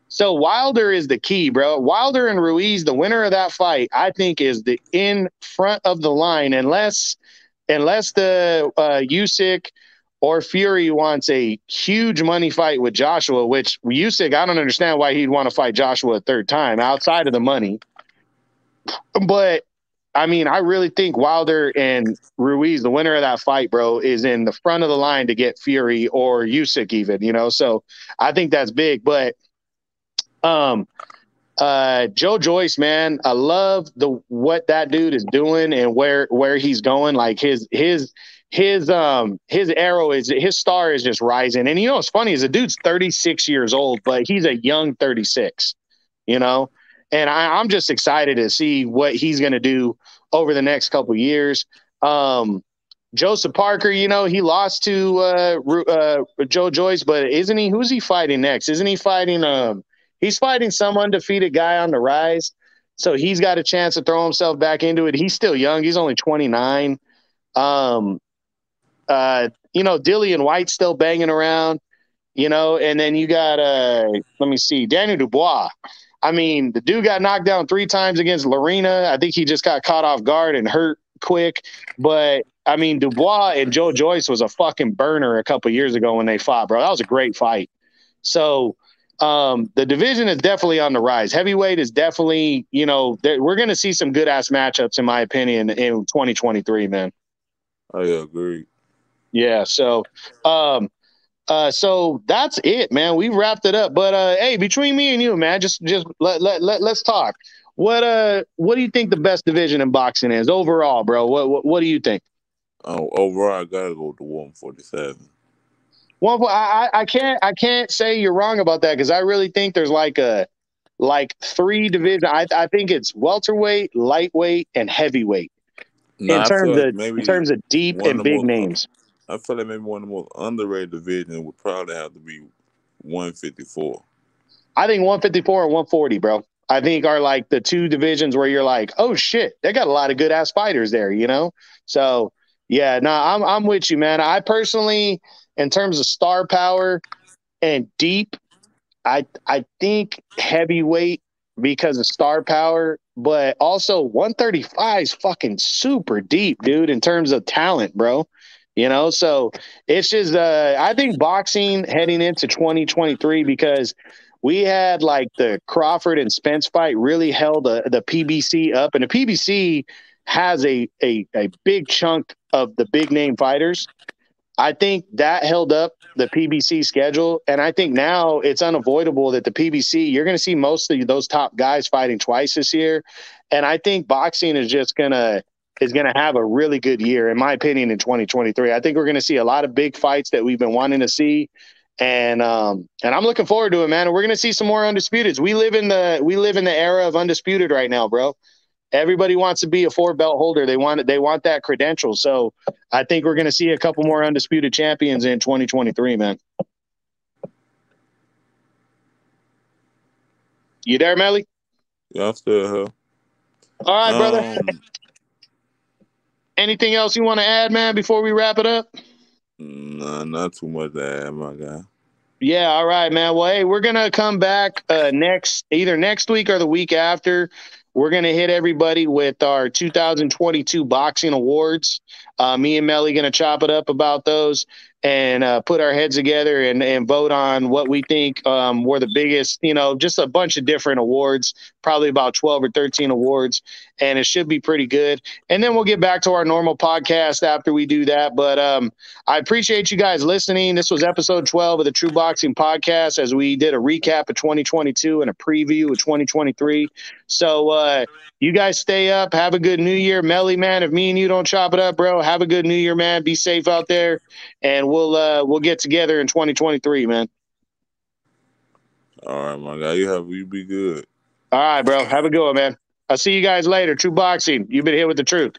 So Wilder is the key, bro. Wilder and Ruiz, the winner of that fight, I think is the in front of the line, unless unless the uh, Usyk or Fury wants a huge money fight with Joshua, which Usyk, I don't understand why he'd want to fight Joshua a third time outside of the money. But I mean, I really think Wilder and Ruiz, the winner of that fight, bro, is in the front of the line to get Fury or Usyk even, you know. So I think that's big. But um uh Joe Joyce, man, I love the what that dude is doing and where where he's going. Like his his his um his arrow is his star is just rising. And you know what's funny is the dude's 36 years old, but he's a young 36, you know. And I, am just excited to see what he's gonna do over the next couple years. Um Joseph Parker, you know, he lost to uh, uh, Joe Joyce, but isn't he? Who's he fighting next? Isn't he fighting? Um, he's fighting some undefeated guy on the rise, so he's got a chance to throw himself back into it. He's still young; he's only 29. Um, uh, you know, Dillian Whyte still banging around, you know, and then you got uh let me see, Daniel Dubois. I mean, the dude got knocked down three times against Lerena. I think he just got caught off guard and hurt quick. But I mean, Dubois and Joe Joyce was a fucking burner a couple years ago when they fought, bro. That was a great fight. So um, the division is definitely on the rise. Heavyweight is definitely, you know, we're going to see some good ass matchups, in my opinion, in 2023, man. I agree. Yeah. So, um, uh, so that's it, man. We wrapped it up. But uh, hey, between me and you, man, just just let let, let let's talk. What uh, what do you think the best division in boxing is overall, bro? What what, what do you think? Oh, overall, I gotta go to one forty seven. One, I I can't I can't say you're wrong about that because I really think there's like a like three division. I I think it's welterweight, lightweight, and heavyweight. No, in terms like of in terms of deep and big names. I feel like maybe one of the most underrated divisions would probably have to be 154. I think 154 and 140, bro. I think are like the two divisions where you're like, oh shit, they got a lot of good ass fighters there, you know. So yeah, no, nah, I'm I'm with you, man. I personally, in terms of star power and deep, I I think heavyweight because of star power, but also 135 is fucking super deep, dude, in terms of talent, bro. You know, so it's just uh, I think boxing heading into 2023 because we had like the Crawford and Spence fight really held the, the PBC up, and the PBC has a, a a big chunk of the big name fighters. I think that held up the PBC schedule, and I think now it's unavoidable that the PBC you're going to see most of those top guys fighting twice this year, and I think boxing is just going to is going to have a really good year, in my opinion, in 2023. I think we're going to see a lot of big fights that we've been wanting to see, and um, and I'm looking forward to it, man. We're going to see some more undisputeds. We live in the we live in the era of undisputed right now, bro. Everybody wants to be a four belt holder. They want they want that credential. So I think we're going to see a couple more undisputed champions in 2023, man. You there, Melly? Yeah, I'm still here. All right, brother. Um, Anything else you want to add, man, before we wrap it up? No, not too much to add, my guy. Yeah, all right, man. Well, hey, we're gonna come back uh, next, either next week or the week after. We're gonna hit everybody with our 2022 boxing awards. Uh, me and Melly gonna chop it up about those. and uh, put our heads together and, and vote on what we think um, were the biggest, you know, just a bunch of different awards, probably about 12 or 13 awards. And it should be pretty good. And then we'll get back to our normal podcast after we do that. But um, I appreciate you guys listening. This was episode 12 of the TRU Boxing Podcast as we did a recap of 2022 and a preview of 2023. So uh, you guys stay up. Have a good new year. Melly, man, if me and you don't chop it up, bro, have a good new year, man. Be safe out there. And we'll uh, we'll get together in 2023, man. All right, my guy. You have you be good. All right, bro. Have a good one, man. I'll see you guys later. TRU Boxing. You've been here with the truth.